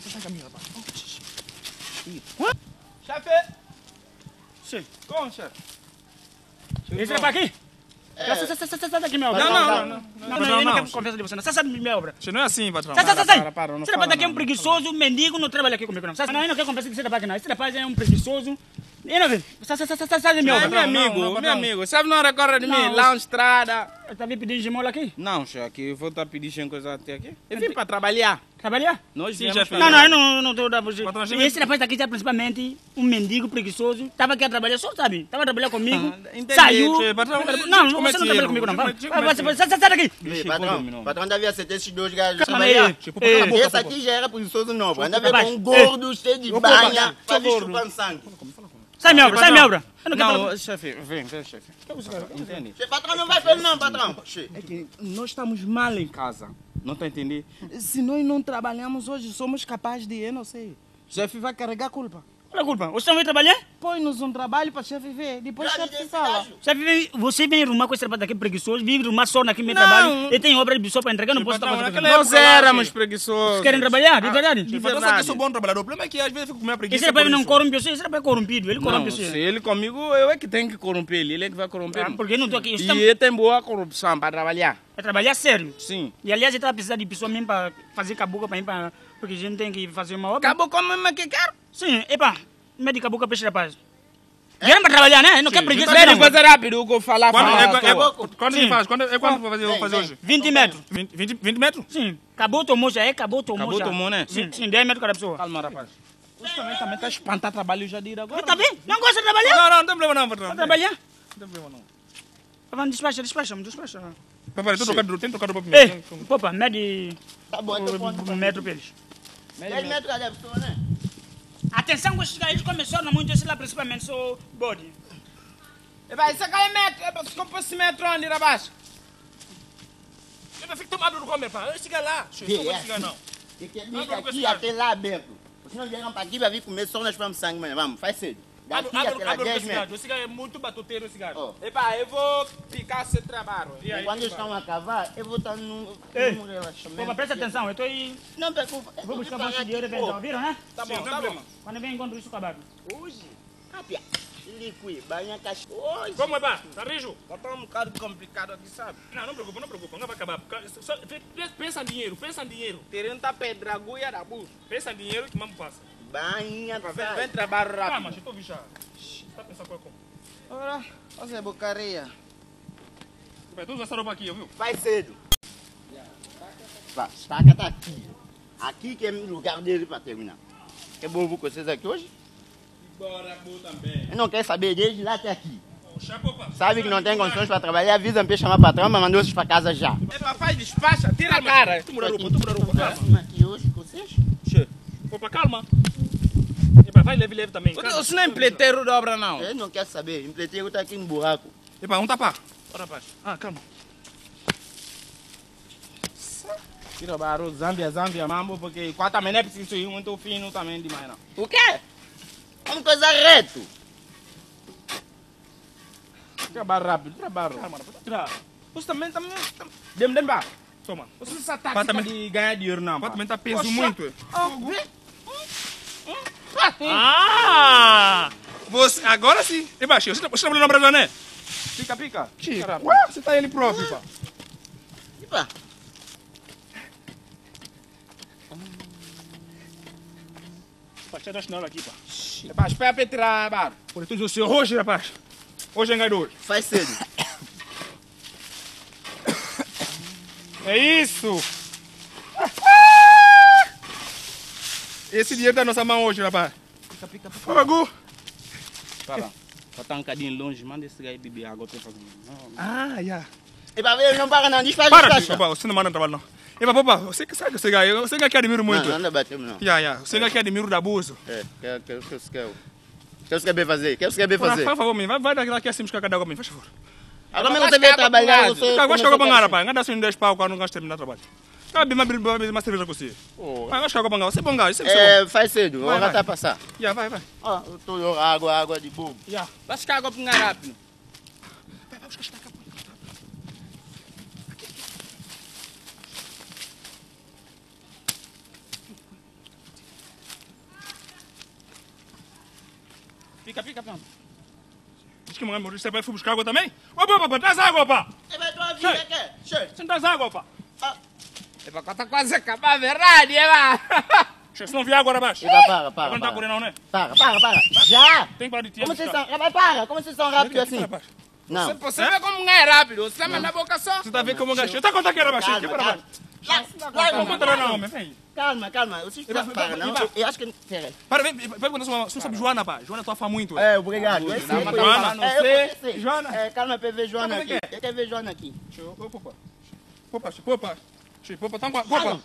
Você sai caminho, rapaz. Chefe! Che, como, chefe? Esse rapaz aqui? Sai, sai, sai, sai, sai daqui, minha obra. Não, não, não. Não, Não, não, eu não não. quero conversa de você, não. Sai, sai, minha obra. Você não é assim, patrão. Sai, sai, sai, para, não daqui é um não. preguiçoso, mendigo, não trabalha aqui comigo, não. Não, eu não quero conversa esse rapaz aqui, não. Esse rapaz é um preguiçoso. Eu não sai, minha É obra. meu não, não, amigo, meu amigo. Sabe na hora corre de mim? Não, Lá na estrada. Eu tava pedindo de mola aqui. Não, chefe, eu vou estar pedindo coisa até aqui. Eu vim para trabalhar. Trabalhar? Nós Sim, para Não, não, eu não, não tô da você. Patrão, já Esse rapaz daqui é principalmente um mendigo preguiçoso. Tava aqui a trabalhar, só sabe? Tava a trabalhar comigo. Ah, entendi. Saiu. Che, patrão, Não, gente não, você não trabalha comigo, não. gente Vai, sai, sai, sai daqui. Patrão, patrão devia aceitar esses dois gajos Calma aí. trabalhar. Tipo, Esse aqui já era preguiçoso novo. Ainda com um gordo cheio de banha favor. chupando sangue. Sai, minha obra, sai, minha obra. Eu não quero Não, chefe, vem, vem, chefe. Entende? Che, Patrão não vai fazer não, patrão. É que nós estamos mal em casa. Não está entendendo? Se nós não trabalhamos hoje, somos capazes de, eu não sei. Chefe vai carregar a culpa. Qual é a culpa? Você não vai trabalhar? Põe-nos um trabalho para chefe ver. Depois chefe desse fala. gajo. Você vem, você vem arrumar com esse rapaz daqui preguiçoso, vem arrumar só aqui meu trabalho. Ele tem obra de pessoa para entregar, não posso estar patrão, fazendo. Vocês Nós éramos preguiçosos. querem trabalhar, de verdade? De que eu verdade. sou bom trabalhador. O problema é que às vezes eu fico com minha preguiça. Esse rapaz não corrompe você, esse rapaz é corrompido, ele corrompe você. se ele comigo, eu é que tenho que corromper ele. Ele é que vai corromper. Ah, porque eu não estou aqui. Eu E ele tem boa corrupção para trabalhar. é trabalhar sério. Sim. E aliás, ele está precisando de pessoa mesmo para fazer cabuca para mim, porque a gente tem que fazer uma obra. Acabou como mesmo que quero. Sim, epa, médico cabuca para esse rapaz. Vieram para trabalhar, né? Não quer preguiça. Não. coisa rápida, eu vou falar. Quando, falar é, é, quando Sim. que faz? Quando, é quando vou fazer, vou Vem, fazer vem. hoje? 20 metros. 20, 20, 20 metros? Sim, acabou, tomou já, é, acabou, tomou Acabou, já. tomou, né? Sim, sim, 10 metros cada pessoa. Calma, rapaz. Você também também está espantando trabalho já de ir agora. Tá bem? Não gosta de trabalhar? Não, não, não tem problema não. Vai trabalhar? Não tem problema não. Vamos, despacha, despacha, despacha. Papai, tem trocado tem trocado roupa Ei, primeiro. popa, mede Tá bom, então ponto. um metro para eles. 10 metros cada pessoa, né? Atenção com esses eles começaram muito esse lá, principalmente, sou body. Vai, esse cara é metro. É para comprar esse metro onde, rapaz? Eu não fico tomado no comer, pá. Eu cheguei lá. Que Eu não é? vou chegar não. E que Não, fica não, aqui até lá aberto. Vocês não vieram para aqui para vir comer só nós vamos sangue, mano. Vamos, faz cedo. Daqui Abre, até lá abre, 10 abre o cara é muito batuteiro, esse cara. Ó, Epá, eu vou ficar sem trabalho. E aí, Quando estão a cavar, eu vou estar num, Ei, num relaxamento. Popa, presta atenção, eu estou aí, Não preocupa. vou buscar mais dinheiro e vender, viram, né? Tá bom, Sim, tá bom. Quando vem, encontro isso acabado. Hoje, rapia, liqui, banha cachorro. Como é, pá? Tá rijo? Tá um bocado complicado aqui, sabe? Não, não preocupa, não preocupa. Não vai acabar. Só- Pensa em dinheiro, pensa em dinheiro. Querendo tá pedra, agulha da. Pensa em dinheiro que vamos passa. Banha, Vem, sai. vem trabalho Calma, rápido. eu estou bichado. Tá pensando qual é como? Ora, você bocaria. Pai, Tu usa essa roupa aqui, viu? Faz cedo. Vá, estaca tá aqui. Aqui que é o lugar dele para terminar. Quer bobo com vocês aqui hoje? Bora, bu também. Eu não quero saber desde lá até aqui. Sabe que não tem condições para trabalhar, avisa para chamar patrão, mas mandou vocês para casa já. É papai, despacha, tira a cara. Tu muda a roupa, tu muda a roupa. Calma. Aqui hoje com vocês? Opa, calma. Vai leve, leve também. calma. Você não é empleteiro de obra, não. Eu não quero saber, o empleiteiro está aqui no buraco. Epa, um tapa. Ora, rapaz. Ah, calma. Tira o barulho, Zambia, Zambia, mambo, porque quatro também não é preciso ir muito fino também demais, não. O quê? Vamos coisa reto. Trabalho rápido, trabalho. Calma, rapaz. Você também, também. Dem, dem, ba. Toma. Você não Pá, tática de ganhar dinheiro, não. Pá, pá. também tá peso muito. é. Ah. Ah! Você, agora sim. Epa, Chico, você tá você tá falando no Brasil, né? Pica, pica. Caramba. ué, você tá ele próprio, pá. Pá, já tá chinelo aqui, pá. Rapaz, espera para tirar, bar. Por isso, o senhor hoje, rapaz. Hoje é engaidor. Faz cedo. É isso! Esse dinheiro tá na nossa mão hoje, rapaz. Pica, pica, pica. Fogo! Para. Só tá um bocadinho longe, manda esse gajo beber água. Fazendo. Não, Ah, já. E pra ver, não para não, despacha, Para, despacha. opa, você não manda trabalho, não. Epa, opa, você que sabe que você ganha. Você ganha que admiro muito. Não, não anda batendo não. Já, já. Você ganha que admiro do abuso. É, quer, quer, quer, quer, quer você quer bem fazer? Quer você quer bem Por fazer? favor, vai, vai daqui assim buscar cada água, faz favor. Agora você veio trabalhar, você... Gosto de começou água a crescer. rapaz. Não dá assim 10 pau quando não gosto de terminar o trabalho. Cabe uma, uma, uma cerveja com você. Vai, gosto de água bangara. Você é bom você é É, faz cedo, Vai, vai. tá passar. Já, vai, vai. Ó, eu tô água, água de bobo. Já. Vai buscar água para rápido. Vai, vai buscar estaca. Fica, fica, fica. Diz que mãe, você vai buscar água também? Opa, opa, traz água, opa. É, vai tua vida, quer? Cheio. Você não traz água, opa. É para tá quase acabar a verdade, é lá. Se não vier água, rapaz. Epa, para, para, Agora não tá para. por aí não, né? Para, para, para. Já! Tem que parar de tirar. Como vocês são... Rapaz, para! Como vocês são rápidos assim? Não. Você, você vê como não é rápido. Você manda na boca só. Você tá vendo como eu gastei? Tá contando aqui, rapaz. Calma, Que calma. rapaz. Lá- Não lá- conta não, homem. Vem. Calma, calma. Vocês Vai, para, para, não? Eu- acho que... Pera. Para, vem. Vai quando você não sabe Joana, pá. Joana, tu afa muito. É, obrigado. Não. Joana, não É, sei. Joana. É, calma pra ver Joana aqui. é que Eu quero ver Joana aqui. Deixa eu... Opa, opa. Opa, opa. Tá com... Opa.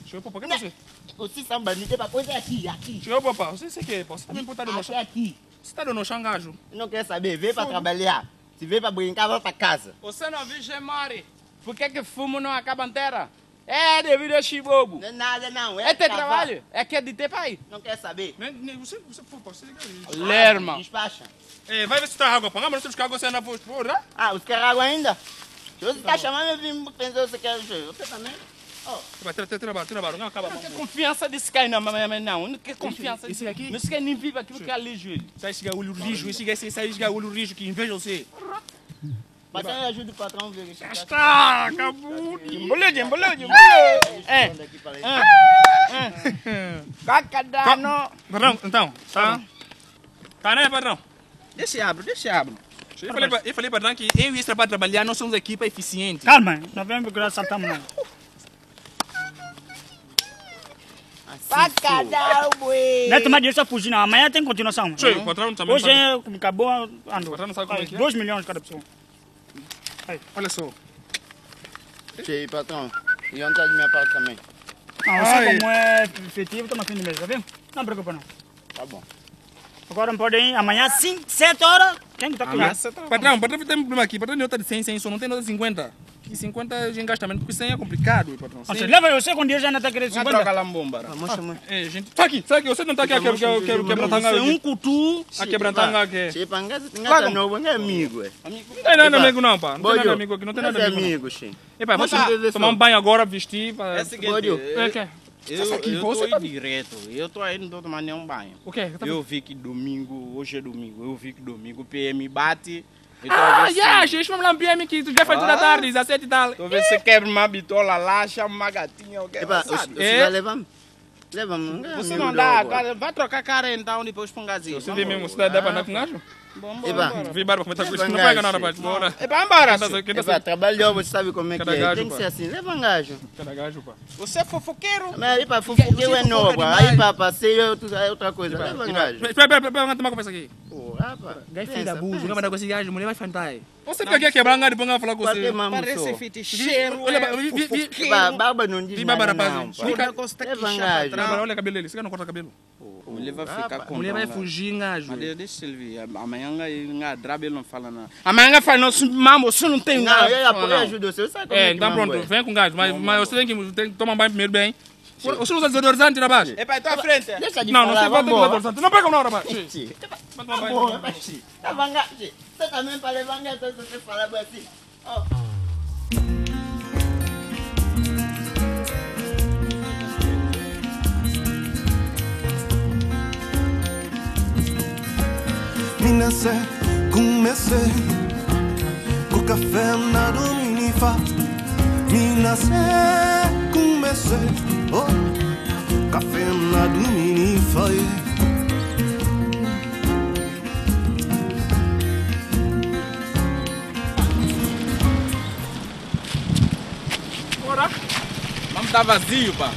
Deixa eu... Opa, que é você? Vocês são bandidos pra coisa aqui, aqui. Opa, você sei que é, pô. Você também pode estar no chão. aqui. Você tá no chão, gajo. Não quer saber, vem pra trabalhar. Se vem pra brincar, vai pra casa. Você não viu, Gemari? Por que que fumo não acaba inteira? É devido a chibobo. Não é nada, não. É ter cavar. trabalho. É que é de ter pai. Não quer saber. Nem- nem- Você... Você... Você liga aí. Lerma. Despacha. É, vai ver se tá água, pá. Mas você buscar água, você. Por, né? Ah, você quer água ainda? Você tá chamando, eu vim pensar você quer... Você também? Confiança desse cara, não, mas não. Não quer confiança. esse aqui? Não quer nem vivo aquilo que é lixo. Sai esse olho rijo, esse esse esse olho rijo que inveja você. Mas aí ajuda o patrão a ver isso. Está, acabou. Embolou, embolou, embolou. É. Cacadano. Patrão, então, tá? Tá, né, patrão? Deixa eu abro, deixa eu abro. Eu falei, pra- eu falei, patrão, que eu e esse para trabalhar, nós somos equipa eficiente. Calma, não vem procurar saltamos não. Pacadão, boi. Não é tomar dinheiro só fugir não, amanhã tem continuação. Cheio, o patrão também Hoje sabe. é, como acabou, ando. patrão não sabe como é que é? 2 milhões cada pessoa. Olha só. Cheio, patrão. E onde tá de minha parte também? Não, você Ai. como é efetivo, está no fim do mês, tá vendo? Não preocupa não. Tá bom. Agora não pode ir, amanhã 5, 7 horas, tem que estar aqui. Ameaça tá Patrão, patrão tem um problema aqui. Patrão tem nota de 100, 100 só, não tem nota de 50. E 50 é engastamento, porque 100 é complicado, patrão. 100 seja, leva você com dinheiro já não está querendo Uma troca 50. lambomba. Mostra, mãe. É, gente. Tá aqui, tá aqui. Você não tá aqui a quebra- que- que- quebra-tanga. Você é um cutu. A quebra-tanga que. Cheio, pra engata, engata novo, não é amigo, é. Não tem nada Epa. amigo não, pá. Não tem nada amigo aqui, não tem nada é amigo. não. amigo, cheio. Epa, vamos tomar um banho agora, vestir. É o seguinte. É? Eu, aqui, eu você tô tá- aí direto. Eu tô aí, não tô tomando nenhum banho. O quê? Tá Eu vi que domingo, hoje é domingo, eu vi que domingo o PM bate. Então, Ah, vê se- já, gente, vamos lá um PM que tu já faz toda Ah. tarde, 17 e tal. Tô vendo se você quebra uma bitola lá, chama uma gatinha. ou quebra, Epa, você sabe? você É. vai levar? Leva-me. não é Você não dá, cara, vai trocar cara então depois pra um gazinho. Você vê mesmo, você dá dá pra andar com gajo? Vamos Eba. embora. Vi barba, como é que tá com isso? Não pega nada, rapaz. Bora. É pra embora, Epa, trabalhou, você sabe como é que é. Tem que pá. ser assim, leva um gajo. Cada gajo, pá. Você é fofoqueiro? Mas aí pra fofoqueiro é novo, aí pra passeio é outra- é coisa. Leva um gajo. Espera, espera, espera, vamos tomar uma conversa aqui. Gai filho da abuso, pensa. não vai dar com esse gajo, mulher vai fantar. Você fica aqui a quebrar um gajo e depois vai falar com você. Parece feticheiro, Olha, é vi- vi- vi- fofoqueiro. Barba não diz Vi barba, nada rapaz. não, pá. O Fica- negócio aqui, Leva um chapa gajo. Não, olha o cabelo dele, você não corta cabelo. A mulher vai ficar com A mulher vai dó, fugir, gajo. Mas de- deixa ele vir. Amanhã nga drabe ele não fala nada. Amanhã fala, não, mamo, você não tem Não, nada. eu pra apoio não. ajuda você, sabe como É, é então pronto, é? vem com gajo, mas, mas você tem que, tem que tomar banho primeiro bem. Você usa desodorizante, rapaz? É pra tua frente. Deixa de Não, não falar, sei volta com vambora. desodorizante. Não pega não, rapaz. Sim. Vai tomar Tá bom, rapaz. Tá bom. Você também para se você falar assim. Minasé, comecei Com café na dominifa Minasé, comecei. Oh, café na domini foi. Bora. Vamos tá vazio, pá.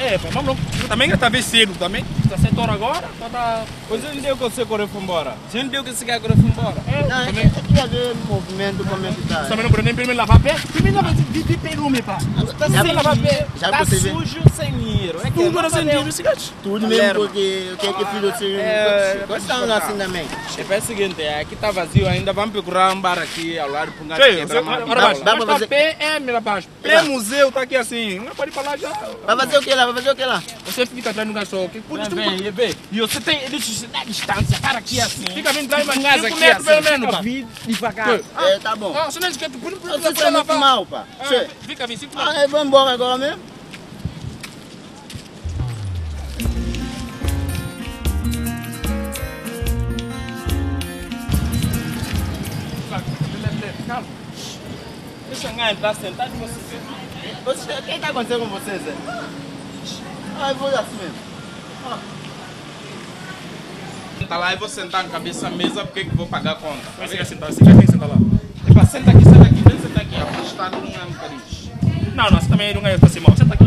É, vamos não. Também está bem cedo também. 17 horas agora. Tá, tá... Pois eu não deu que você correu foi embora. Você não deu que você quer correr foi embora. Não, é que aqui a ver movimento como é que tá. Você também não pode nem primeiro lavar pé? Primeiro lavar de, de perume, pá. Tá Já sem lavar pé. já Tá você vê? sujo sem dinheiro. É Tudo era não sem dinheiro, esse gato. Tudo mesmo porque o que é que filho. É, Gostamos assim também. É, é o seguinte, é, aqui tá vazio ainda, vamos procurar um bar aqui ao lado um Cheio, bitola. baixo. Tá pé é, meu rapaz. Pé museu tá aqui assim. Não pode falar já. Vai fazer o que lá? Vai fazer o que lá? Você fica atrás só. que- Por isso, vem. E você tem, deixa você dar distância, para aqui assim. Fica vindo atrás, mas Um gajo cinco aqui metros pelo assim, menos, fica pá. vindo devagar. É, tá bom. Ah, você não esquece. Por isso, Você tá muito mal, pá. Che. Fica vindo, cinco Ah, é, vamos embora agora mesmo? Calma. Deixa eu entrar sentado e você vê. Você, o que tá acontecendo com você, Zé? Ah, eu vou assim mesmo. Tá lá, eu vou sentar na cabeça da mesa porque que vou pagar a conta. Você quer sentar? Você quer sentar lá? Epa, senta aqui, senta aqui, vem sentar aqui, afastado um bocadinho. Não, não, você também não ganha pra cima. Senta aqui.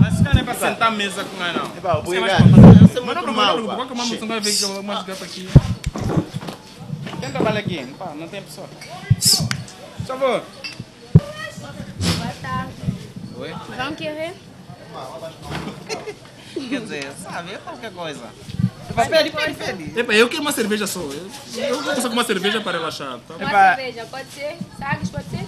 Mas esse cara não é para sentar à mesa com nós não. Epá, Você vai obrigado. falar. Você é Mas não preocupa, não mal, pá. Qual que é uma música? Vai ver que é uma gata aqui. Quem trabalha aqui? Pá, não tem pessoa. Por favor. Boa tarde. Oi? Vão querer? <laughs> Quer dizer, sabe, é qualquer coisa. Epa, pede, pede, pede. Epa, eu quero uma cerveja só. Eu, eu vou com uma cerveja para relaxar. Tá? Uma Epá. cerveja, pode ser? Sagres, pode ser?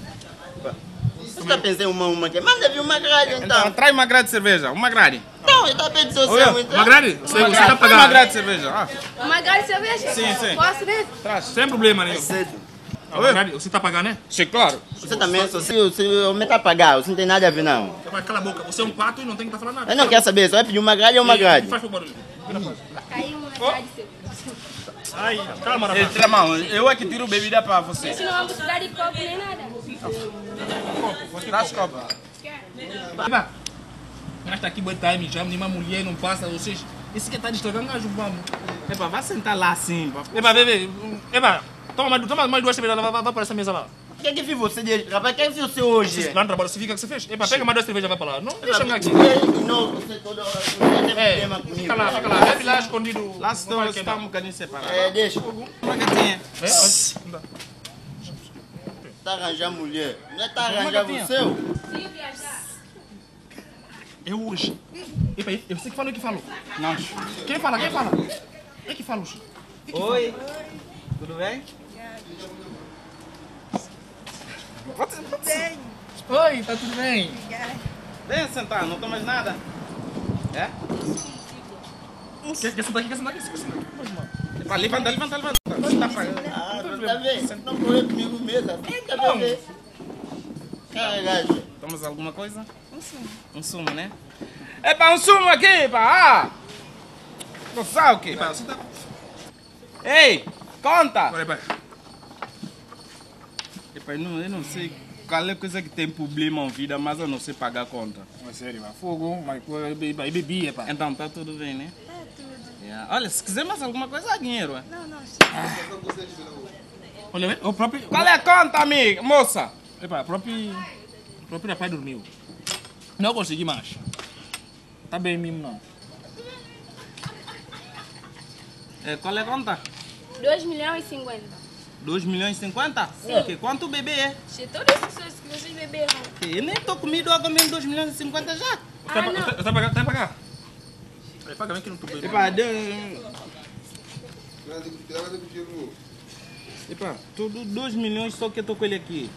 Você tá pensando uma, uma aqui? Manda vir uma grade, Então, então. traz uma grade de cerveja, uma grade. Não, ele tá pedindo seu seu, então. Uma grade? Você, Uma você grade, tá traz uma pagando? grade de cerveja. Ah, Uma grade de cerveja? Sim, sim. Posso ver? traz. Sem problema nenhum. Cedo. Grade, Você tá pagando, né? Sim, claro. Você também, se se- se o homem tá pagado, você não tem nada a ver, não. Mas cala a boca. Você é um pato e não tem que estar falando nada. Eu não quero saber, você vai pedir uma grade ou uma grade? Faz por barulho. Pra- Caiu uma grade. Ai, calma, rapaz. Eu é que tiro bebida para A você. gente não vamos precisar de copo nem nada. Traz copo. Epa, nós tá aqui boa time já, nenhuma mulher não passa, vocês. Esse que tá distraindo, gajo, vamos. Epa, vai sentar lá assim. vê, vê. Epa, toma mais, toma mais duas cervejas, vai, vai, vai para essa mesa lá. O que é que viu você de Rapaz, o que é que viu você hoje? Lá no trabalho, você fica o que você fez? Epa, pega mais duas cervejas, vai para lá. Não, deixa eu aqui. Não, você toda hora, tem É, problema comigo. fica lá, fica lá. Deve lá escondido. Lá se queimar. está um bocadinho separado. É, deixa. Uma gatinha. É, não dá. Tá arranjando mulher. Não é tá arranjando você? ô? Sim, viajar. Eu hoje. Epa, eu sei que falou que falou. Não. Quem fala, quem fala? É que fala. Oi. Tudo bem? Oi, tá tudo bem? Vem sentar, não tomas nada. É? Quer, quer sentar aqui, quer sentar aqui? Quer sentar aqui? Pode. Epa, levanta, levanta, levanta. Você tá pagando. Ah, tá vendo? Não correu comigo mesmo. Senta, bebê. Caralho. Tomas alguma coisa? Um sumo. Um sumo, né? Epa, um sumo aqui, pá. Ah! Não sabe o você tá... Ei, conta. Olha, epa. Epa, eu não, eu não sei qual é a coisa que tem problema na vida, mas eu não sei pagar a conta. Mas sério, mano. Fogo, mas pô, eu bebi, eu bebi, epa. Então tá tudo bem, né? Tá tudo. Olha, se quiser mais alguma coisa, dinheiro. é. Olha, vê, o próprio... Qual é a conta, amiga? Moça? Epa, o próprio... O próprio rapaz dormiu. Não consegui mais. Tá bem mesmo, não. É, qual é a conta? 2 milhões e 50. 2 milhões e 50? Sim. Ok, quanto bebê é? Se todas as coisas que vocês beberam. Eu nem tô comido agora mesmo 2 milhões e 50 já. Tá, Ah, tá, não. tá, tá pagar? Tá pagar? É, paga bem que não tô bem. Epa, deu... Epa, tudo 2 milhões só que eu tô com ele aqui.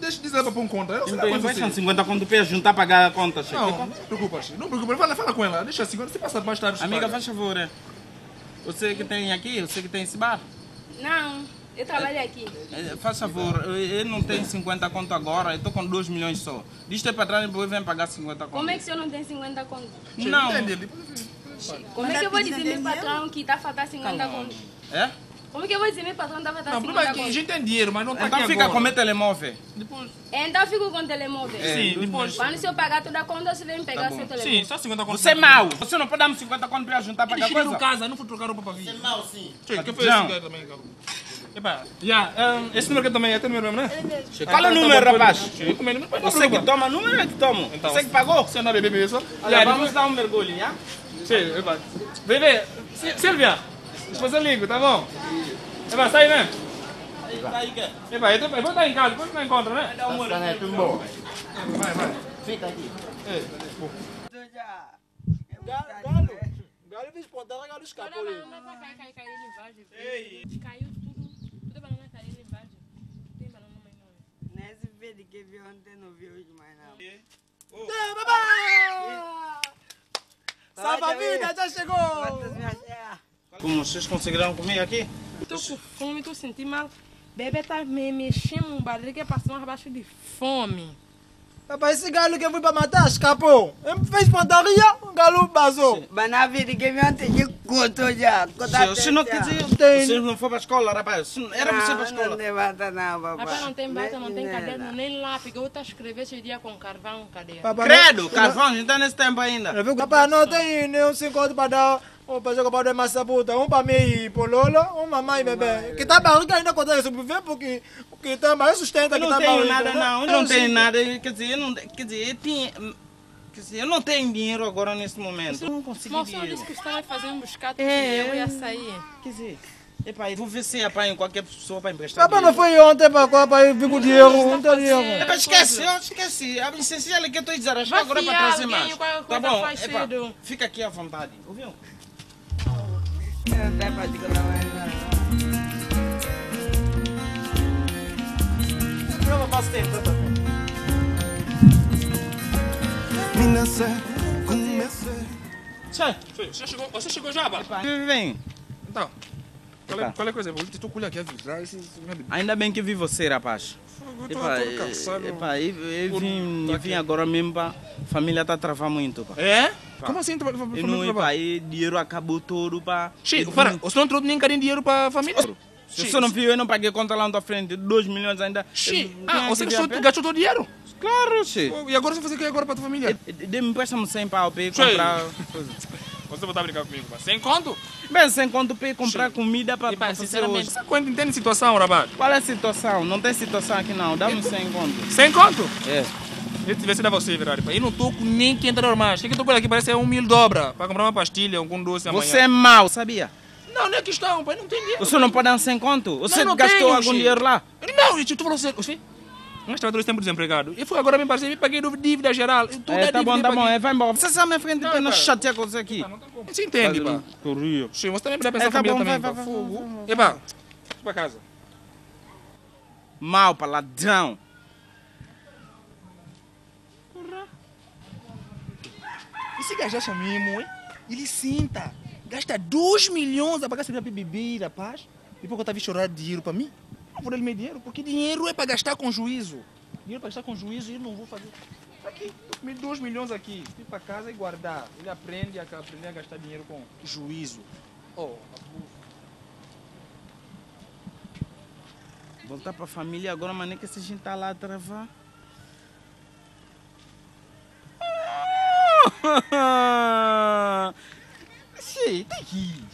Deixa eu dizer pra pôr um conta. Eu sei Então, vai quanto você... 50 quanto para juntar a pagar a conta, chefe. Não, não preocupa, Chico. Não preocupa. Fala, fala com ela. Deixa assim. Quando você passar mais tarde, Amiga, paga. faz favor, é. Você que tem aqui, você que tem esse bar, Não, eu trabalho aqui. eh, faz favor, eu, não tenho 50 conto agora, eu tô com 2 milhões só. Diz te para trás e depois vem pagar 50 conto. Como é que o senhor não tem 50 contos? Não. Como é que eu vou dizer meu patrão que tá faltando 50 contos? É? Como que eu vou dizer meu patrão estava Não, o assim? problema é que a gente tem dinheiro, mas não tá Então aqui fica agora. com meu telemóvel. Depois... Então eu fico com o telemóvel. É, Sim, depois- Quando se eu pagar toda a conta, você vem me pegar Tá seu telemóvel. Sim, só 50 conto. Você é mau. Você não pode dar-me 50 conto para juntar para pagar coisa. casa, não fui trocar roupa para vir. Você é mau, sim. Sim, que foi Não. esse também, cara? Epa, já, um, esse número aqui também é teu número mesmo, né? Qual é o Ah, tá número, rapaz? É, não- não Você que toma número é que tomo. Então, Você que pagou? Você não bebê isso? Olha, vamos dar um mergulho, já? Sim, epa. Bebê, Sil- Silvia, depois eu ligo, tá bom? Epa, sai, né? Tá aí, quer? Epa, eu, vou estar em casa, depois não encontra, né? Dá um Tá, né, tudo bom. Vai, vai. Fica aqui. É, bom. Galo, galo vem espontar, galo escapou. ali. Caiu tudo. Tudo banana caiu em embaixo. Tem banana mais não. Nesse vídeo que viu ontem, não viu hoje mais não. Ei, babá! Salva a vida, já chegou! Como vocês conseguiram comer aqui? Tô com fome, tô sentindo mal. Bebê tá me mexendo um barriga passando abaixo de fome. Papai, esse galo que eu fui para matar escapou. Ele fez pontaria, o galo basou. Mas na vida que viu ontem, de contou já. Se, não quiser, se não for para a escola, rapaz, era para você para a escola. Não levanta não, papai. Rapaz, não tem bata, não tem caderno, nem lápis. Eu tá escrevendo esse dia com carvão, cadê? Credo, carvão, a gente tá nesse tempo ainda. Papai, não tem nenhum 50 para dar. Um para jogar para dar massa puta, um para mim e pololo, um mamãe e bebê. Que tá barriga ainda consegue sobreviver porque, porque tá mais sustenta Eu que não tá tenho barriga, nada, né? não. Eu não tenho nada. Quer dizer, eu não, quer dizer, eu tinha, quer dizer, eu não tenho dinheiro agora nesse momento. Eu não consegui Moço, eu dinheiro. disse que fazer um buscado, É, eu ia sair. Quer dizer, epa, eu vou ver se apanho qualquer pessoa para emprestar Papai não foi ontem para Copa e vi com dinheiro, não tem dinheiro. Epa, esquece, eu esqueci. A essencial é que eu estou dizendo, acho que Vai agora é para trazer mais. Tá bom, epa, fica aqui à vontade, ouviu? Sai, você chegou, você chegou já, pá? Vem. Então, qual é, Tá. qual é a coisa? Eu estou com aqui a Ainda bem que vi você, rapaz. Eu Epa, eu tô cansado. epa, eu, vim, eu vim agora mesmo para a família tá travando muito. Pá. É? Pá. Como assim? Tu vai- E família não, trabalha? epa, e dinheiro acabou todo, pá. Chico, E para, você não trouxe nem carinho dinheiro para a família? Se você não viu, eu não paguei conta lá na tua frente, 2 milhões ainda. Eu- ah, você gastou, gastou todo o dinheiro? Claro, Xi. E agora você vai fazer o que agora para a tua família? Dê-me 100 pau para ir Xi. <laughs> Você vai estar brincando comigo, pá. Sem conto? Bem, sem conto para ir comprar comida para fazer Sinceramente, hoje. você quando entende situação, rapaz? Qual é a situação? Não tem situação aqui não, dá-me 100 conto. Sem conto? É. Eu tivesse dar você, verdade, pá. Eu não tô com nem 500 normais. O que que eu tô com aqui? Parece é um mil dobra para comprar uma pastilha, algum doce amanhã. Você é mau, sabia? Não, não é questão, pai. Não tem dinheiro. Você não pode dar 100 conto? Você não gastou tenho, algum dinheiro lá? Não, gente, tu falou sério. Você... Nós trabalhadores tempo desempregado. E foi agora bem parceiro, eu paguei dívida geral. Tô É, da tá bom, tá bom, paguei. é, vai embora. Você sabe minha frente, Não, não pá. chatear com você aqui. Você entende, pá. Corria. Sim, você também precisa pensar É, tá bom, também, vai, pá. vai, Fogo. Epá, vai pra casa. Mal, para ladrão. Esse gajo acha mesmo, hein? Ele senta, gasta 2 milhões a pagar para beber, rapaz. Depois que eu tava chorar dinheiro para mim, vou dar ele meu dinheiro, porque dinheiro é para gastar com juízo. Dinheiro para gastar com juízo eu não vou fazer. Tá Aqui, com 2 milhões aqui, ir para casa e guardar. Ele aprende a, aprender a gastar dinheiro com juízo. Oh, Voltar para a família agora, mas nem que essa gente tá lá a travar. <laughs> Sim, tá aqui.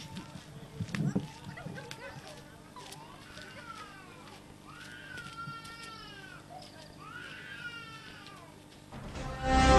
Bye.